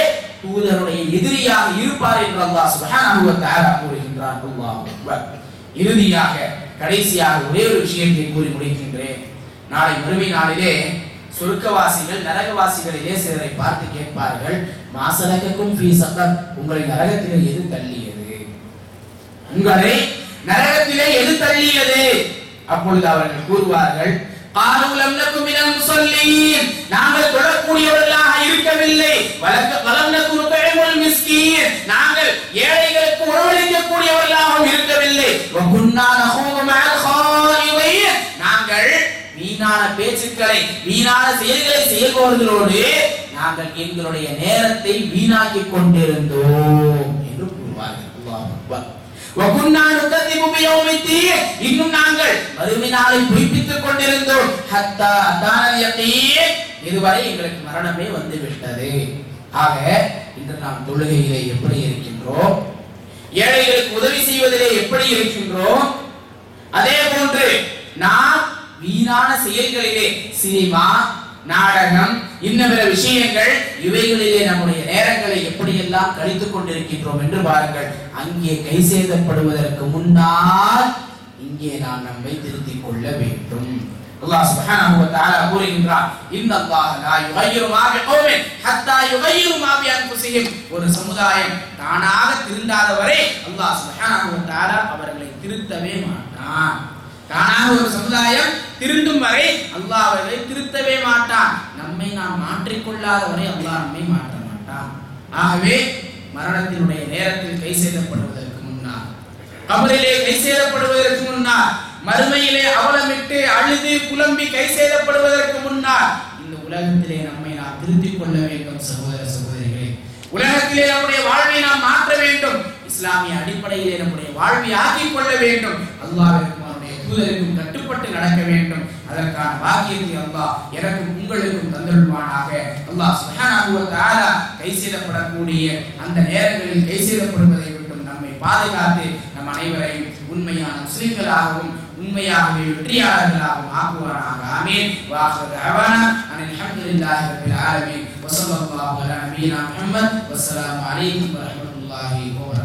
தூதருடைய எதிரியாக இருப்பார் என்று அல்லாஹ் சுபஹானஹு வ தஆலா கூறுகின்றான் அல்லாஹ் அக்பர். இறுதியாக கடைசியாக ஒரே ஒரு விஷயத்தை கூறி முடிக்கின்றேன். நாளை மறுமை நாளிலே சொர்க்கவாசிகள் நரகவாசிகளிலே சிலரை பார்த்து கேட்பார்கள் மாசலகக்கும் ஃபீ சக்கர் உங்களை நரகத்திலே எது தள்ளியது? உங்களை நரகத்திலே எது தள்ளியது? அப்பொழுது அவர்கள் கூறுவார்கள் காலூலம் நக்கும் சொல்லி நாங்கள் தொடரக்கூடியவர்களாக இருக்கவில்லை. வளர்க்க வளம் நக்கும் தொழில் மிஸ்கீர் நாங்கள் ஏழைகளுக்கு உணவளிக்கக்கூடியவர்களாகவும் இருக்கவில்லை. நாங்கள் வீணான பேச்சுக்களை வீணான செயல்களை செய்பவர்களோடு நாங்கள் எங்களுடைய நேரத்தை வீணாக்கி கொண்டிருந்தோம் என்று கூறுவார்கள். இன்னும் நாங்கள் மறுமை நாளை கொண்டிருந்தோம். இதுவரை எங்களுக்கு மரணமே வந்து விட்டது ஆக இன்று நாம் தொழுகையிலே எப்படி இருக்கின்றோம்? ஏழைகளுக்கு உதவி செய்வதிலே எப்படி இருக்கின்றோம்? அதே போன்று நாம் வீணான செயல்களிலே சினிமா நாடகம் இன்னபிற விஷயங்கள் இவைகளிலே நம்முடைய நேரங்களை எப்படியெல்லாம் கழித்துக் கொண்டிருக்கின்றோம் என்று பாருங்கள். அங்கே கை சேதப்படுவதற்கு முன்னால் இங்கே நாம் நம்மை திருத்திக் கொள்ள வேண்டும். அல்லாஹ் சுப்ஹானஹு வ தஆலா கூறுகின்றார் இன்னல்லாஹ லா யுகையிரு மா பிகௌமின் ஹத்தா யுகையிரு மா பி அன்ஃபுஸிஹிம் ஒரு சமுதாயம் தானாக திருந்தாத வரை அல்லாஹ் சுப்ஹானஹு வ தஆலா அவர்களை திருத்தவே மாட்டான். தானாக ஒரு சமுதாயம் திருந்தும் வரை அல்லாஹ் அவர்களை திருத்தவே மாட்டான். நம்மை நாம் மாற்றிக்கொள்ளாத வரை அல்லாஹ் நம்மை மாற்ற மாட்டான். ஆகவே மரணத்தினுடைய நேரத்தில் கை செய்தப்படுவதற்கு முன்னால் கபரிலே கை செய்யப்படுவதற்கு முன்னால் மறுமையிலே அவலமிட்டு அழுது புலம்பி கை செய்தப்படுவதற்கு முன்னால் இந்த உலகத்திலே நம்மை நாம் திருத்திக் கொள்ள வேண்டும் சகோதர சகோதரிகளே. உலகத்திலே நம்முடைய வாழ்வை நாம் மாற்ற வேண்டும். இஸ்லாமிய அடிப்படையிலே நம்முடைய வாழ்வை ஆக்கிக் கொள்ள வேண்டும். அல்லாவிற்கும் அவருடைய தூதருக்கும் கட்டுப்பட்டு நடக்க வேண்டும். அதற்கான பாக்கியத்தை அல்லாஹ் எனக்கும் உங்களுக்கும் தந்தருள்வானாக. அல்லாஹ் சுப்ஹானஹு கை செய்தப்படக்கூடிய அந்த நேரங்களில் கை செய்தப்படுவதை விட்டும் நம்மை பாதுகாத்து நம் அனைவரையும் உண்மையான முஸ்லிம்களாகவும் உண்மையாகவே வெற்றியாளர்களாகவும் ஆக்குவாராக ஆமீன் வாஹிரு தஅவானா அனில் ஹம்துலில்லாஹி ரப்பில் ஆலமீன் வஸல்லல்லாஹு அலா நபியினா முஹம்மத் வஸ்ஸலாமு அலைக்கும் வரஹ்மத்துல்லாஹி வபரகாத்துஹு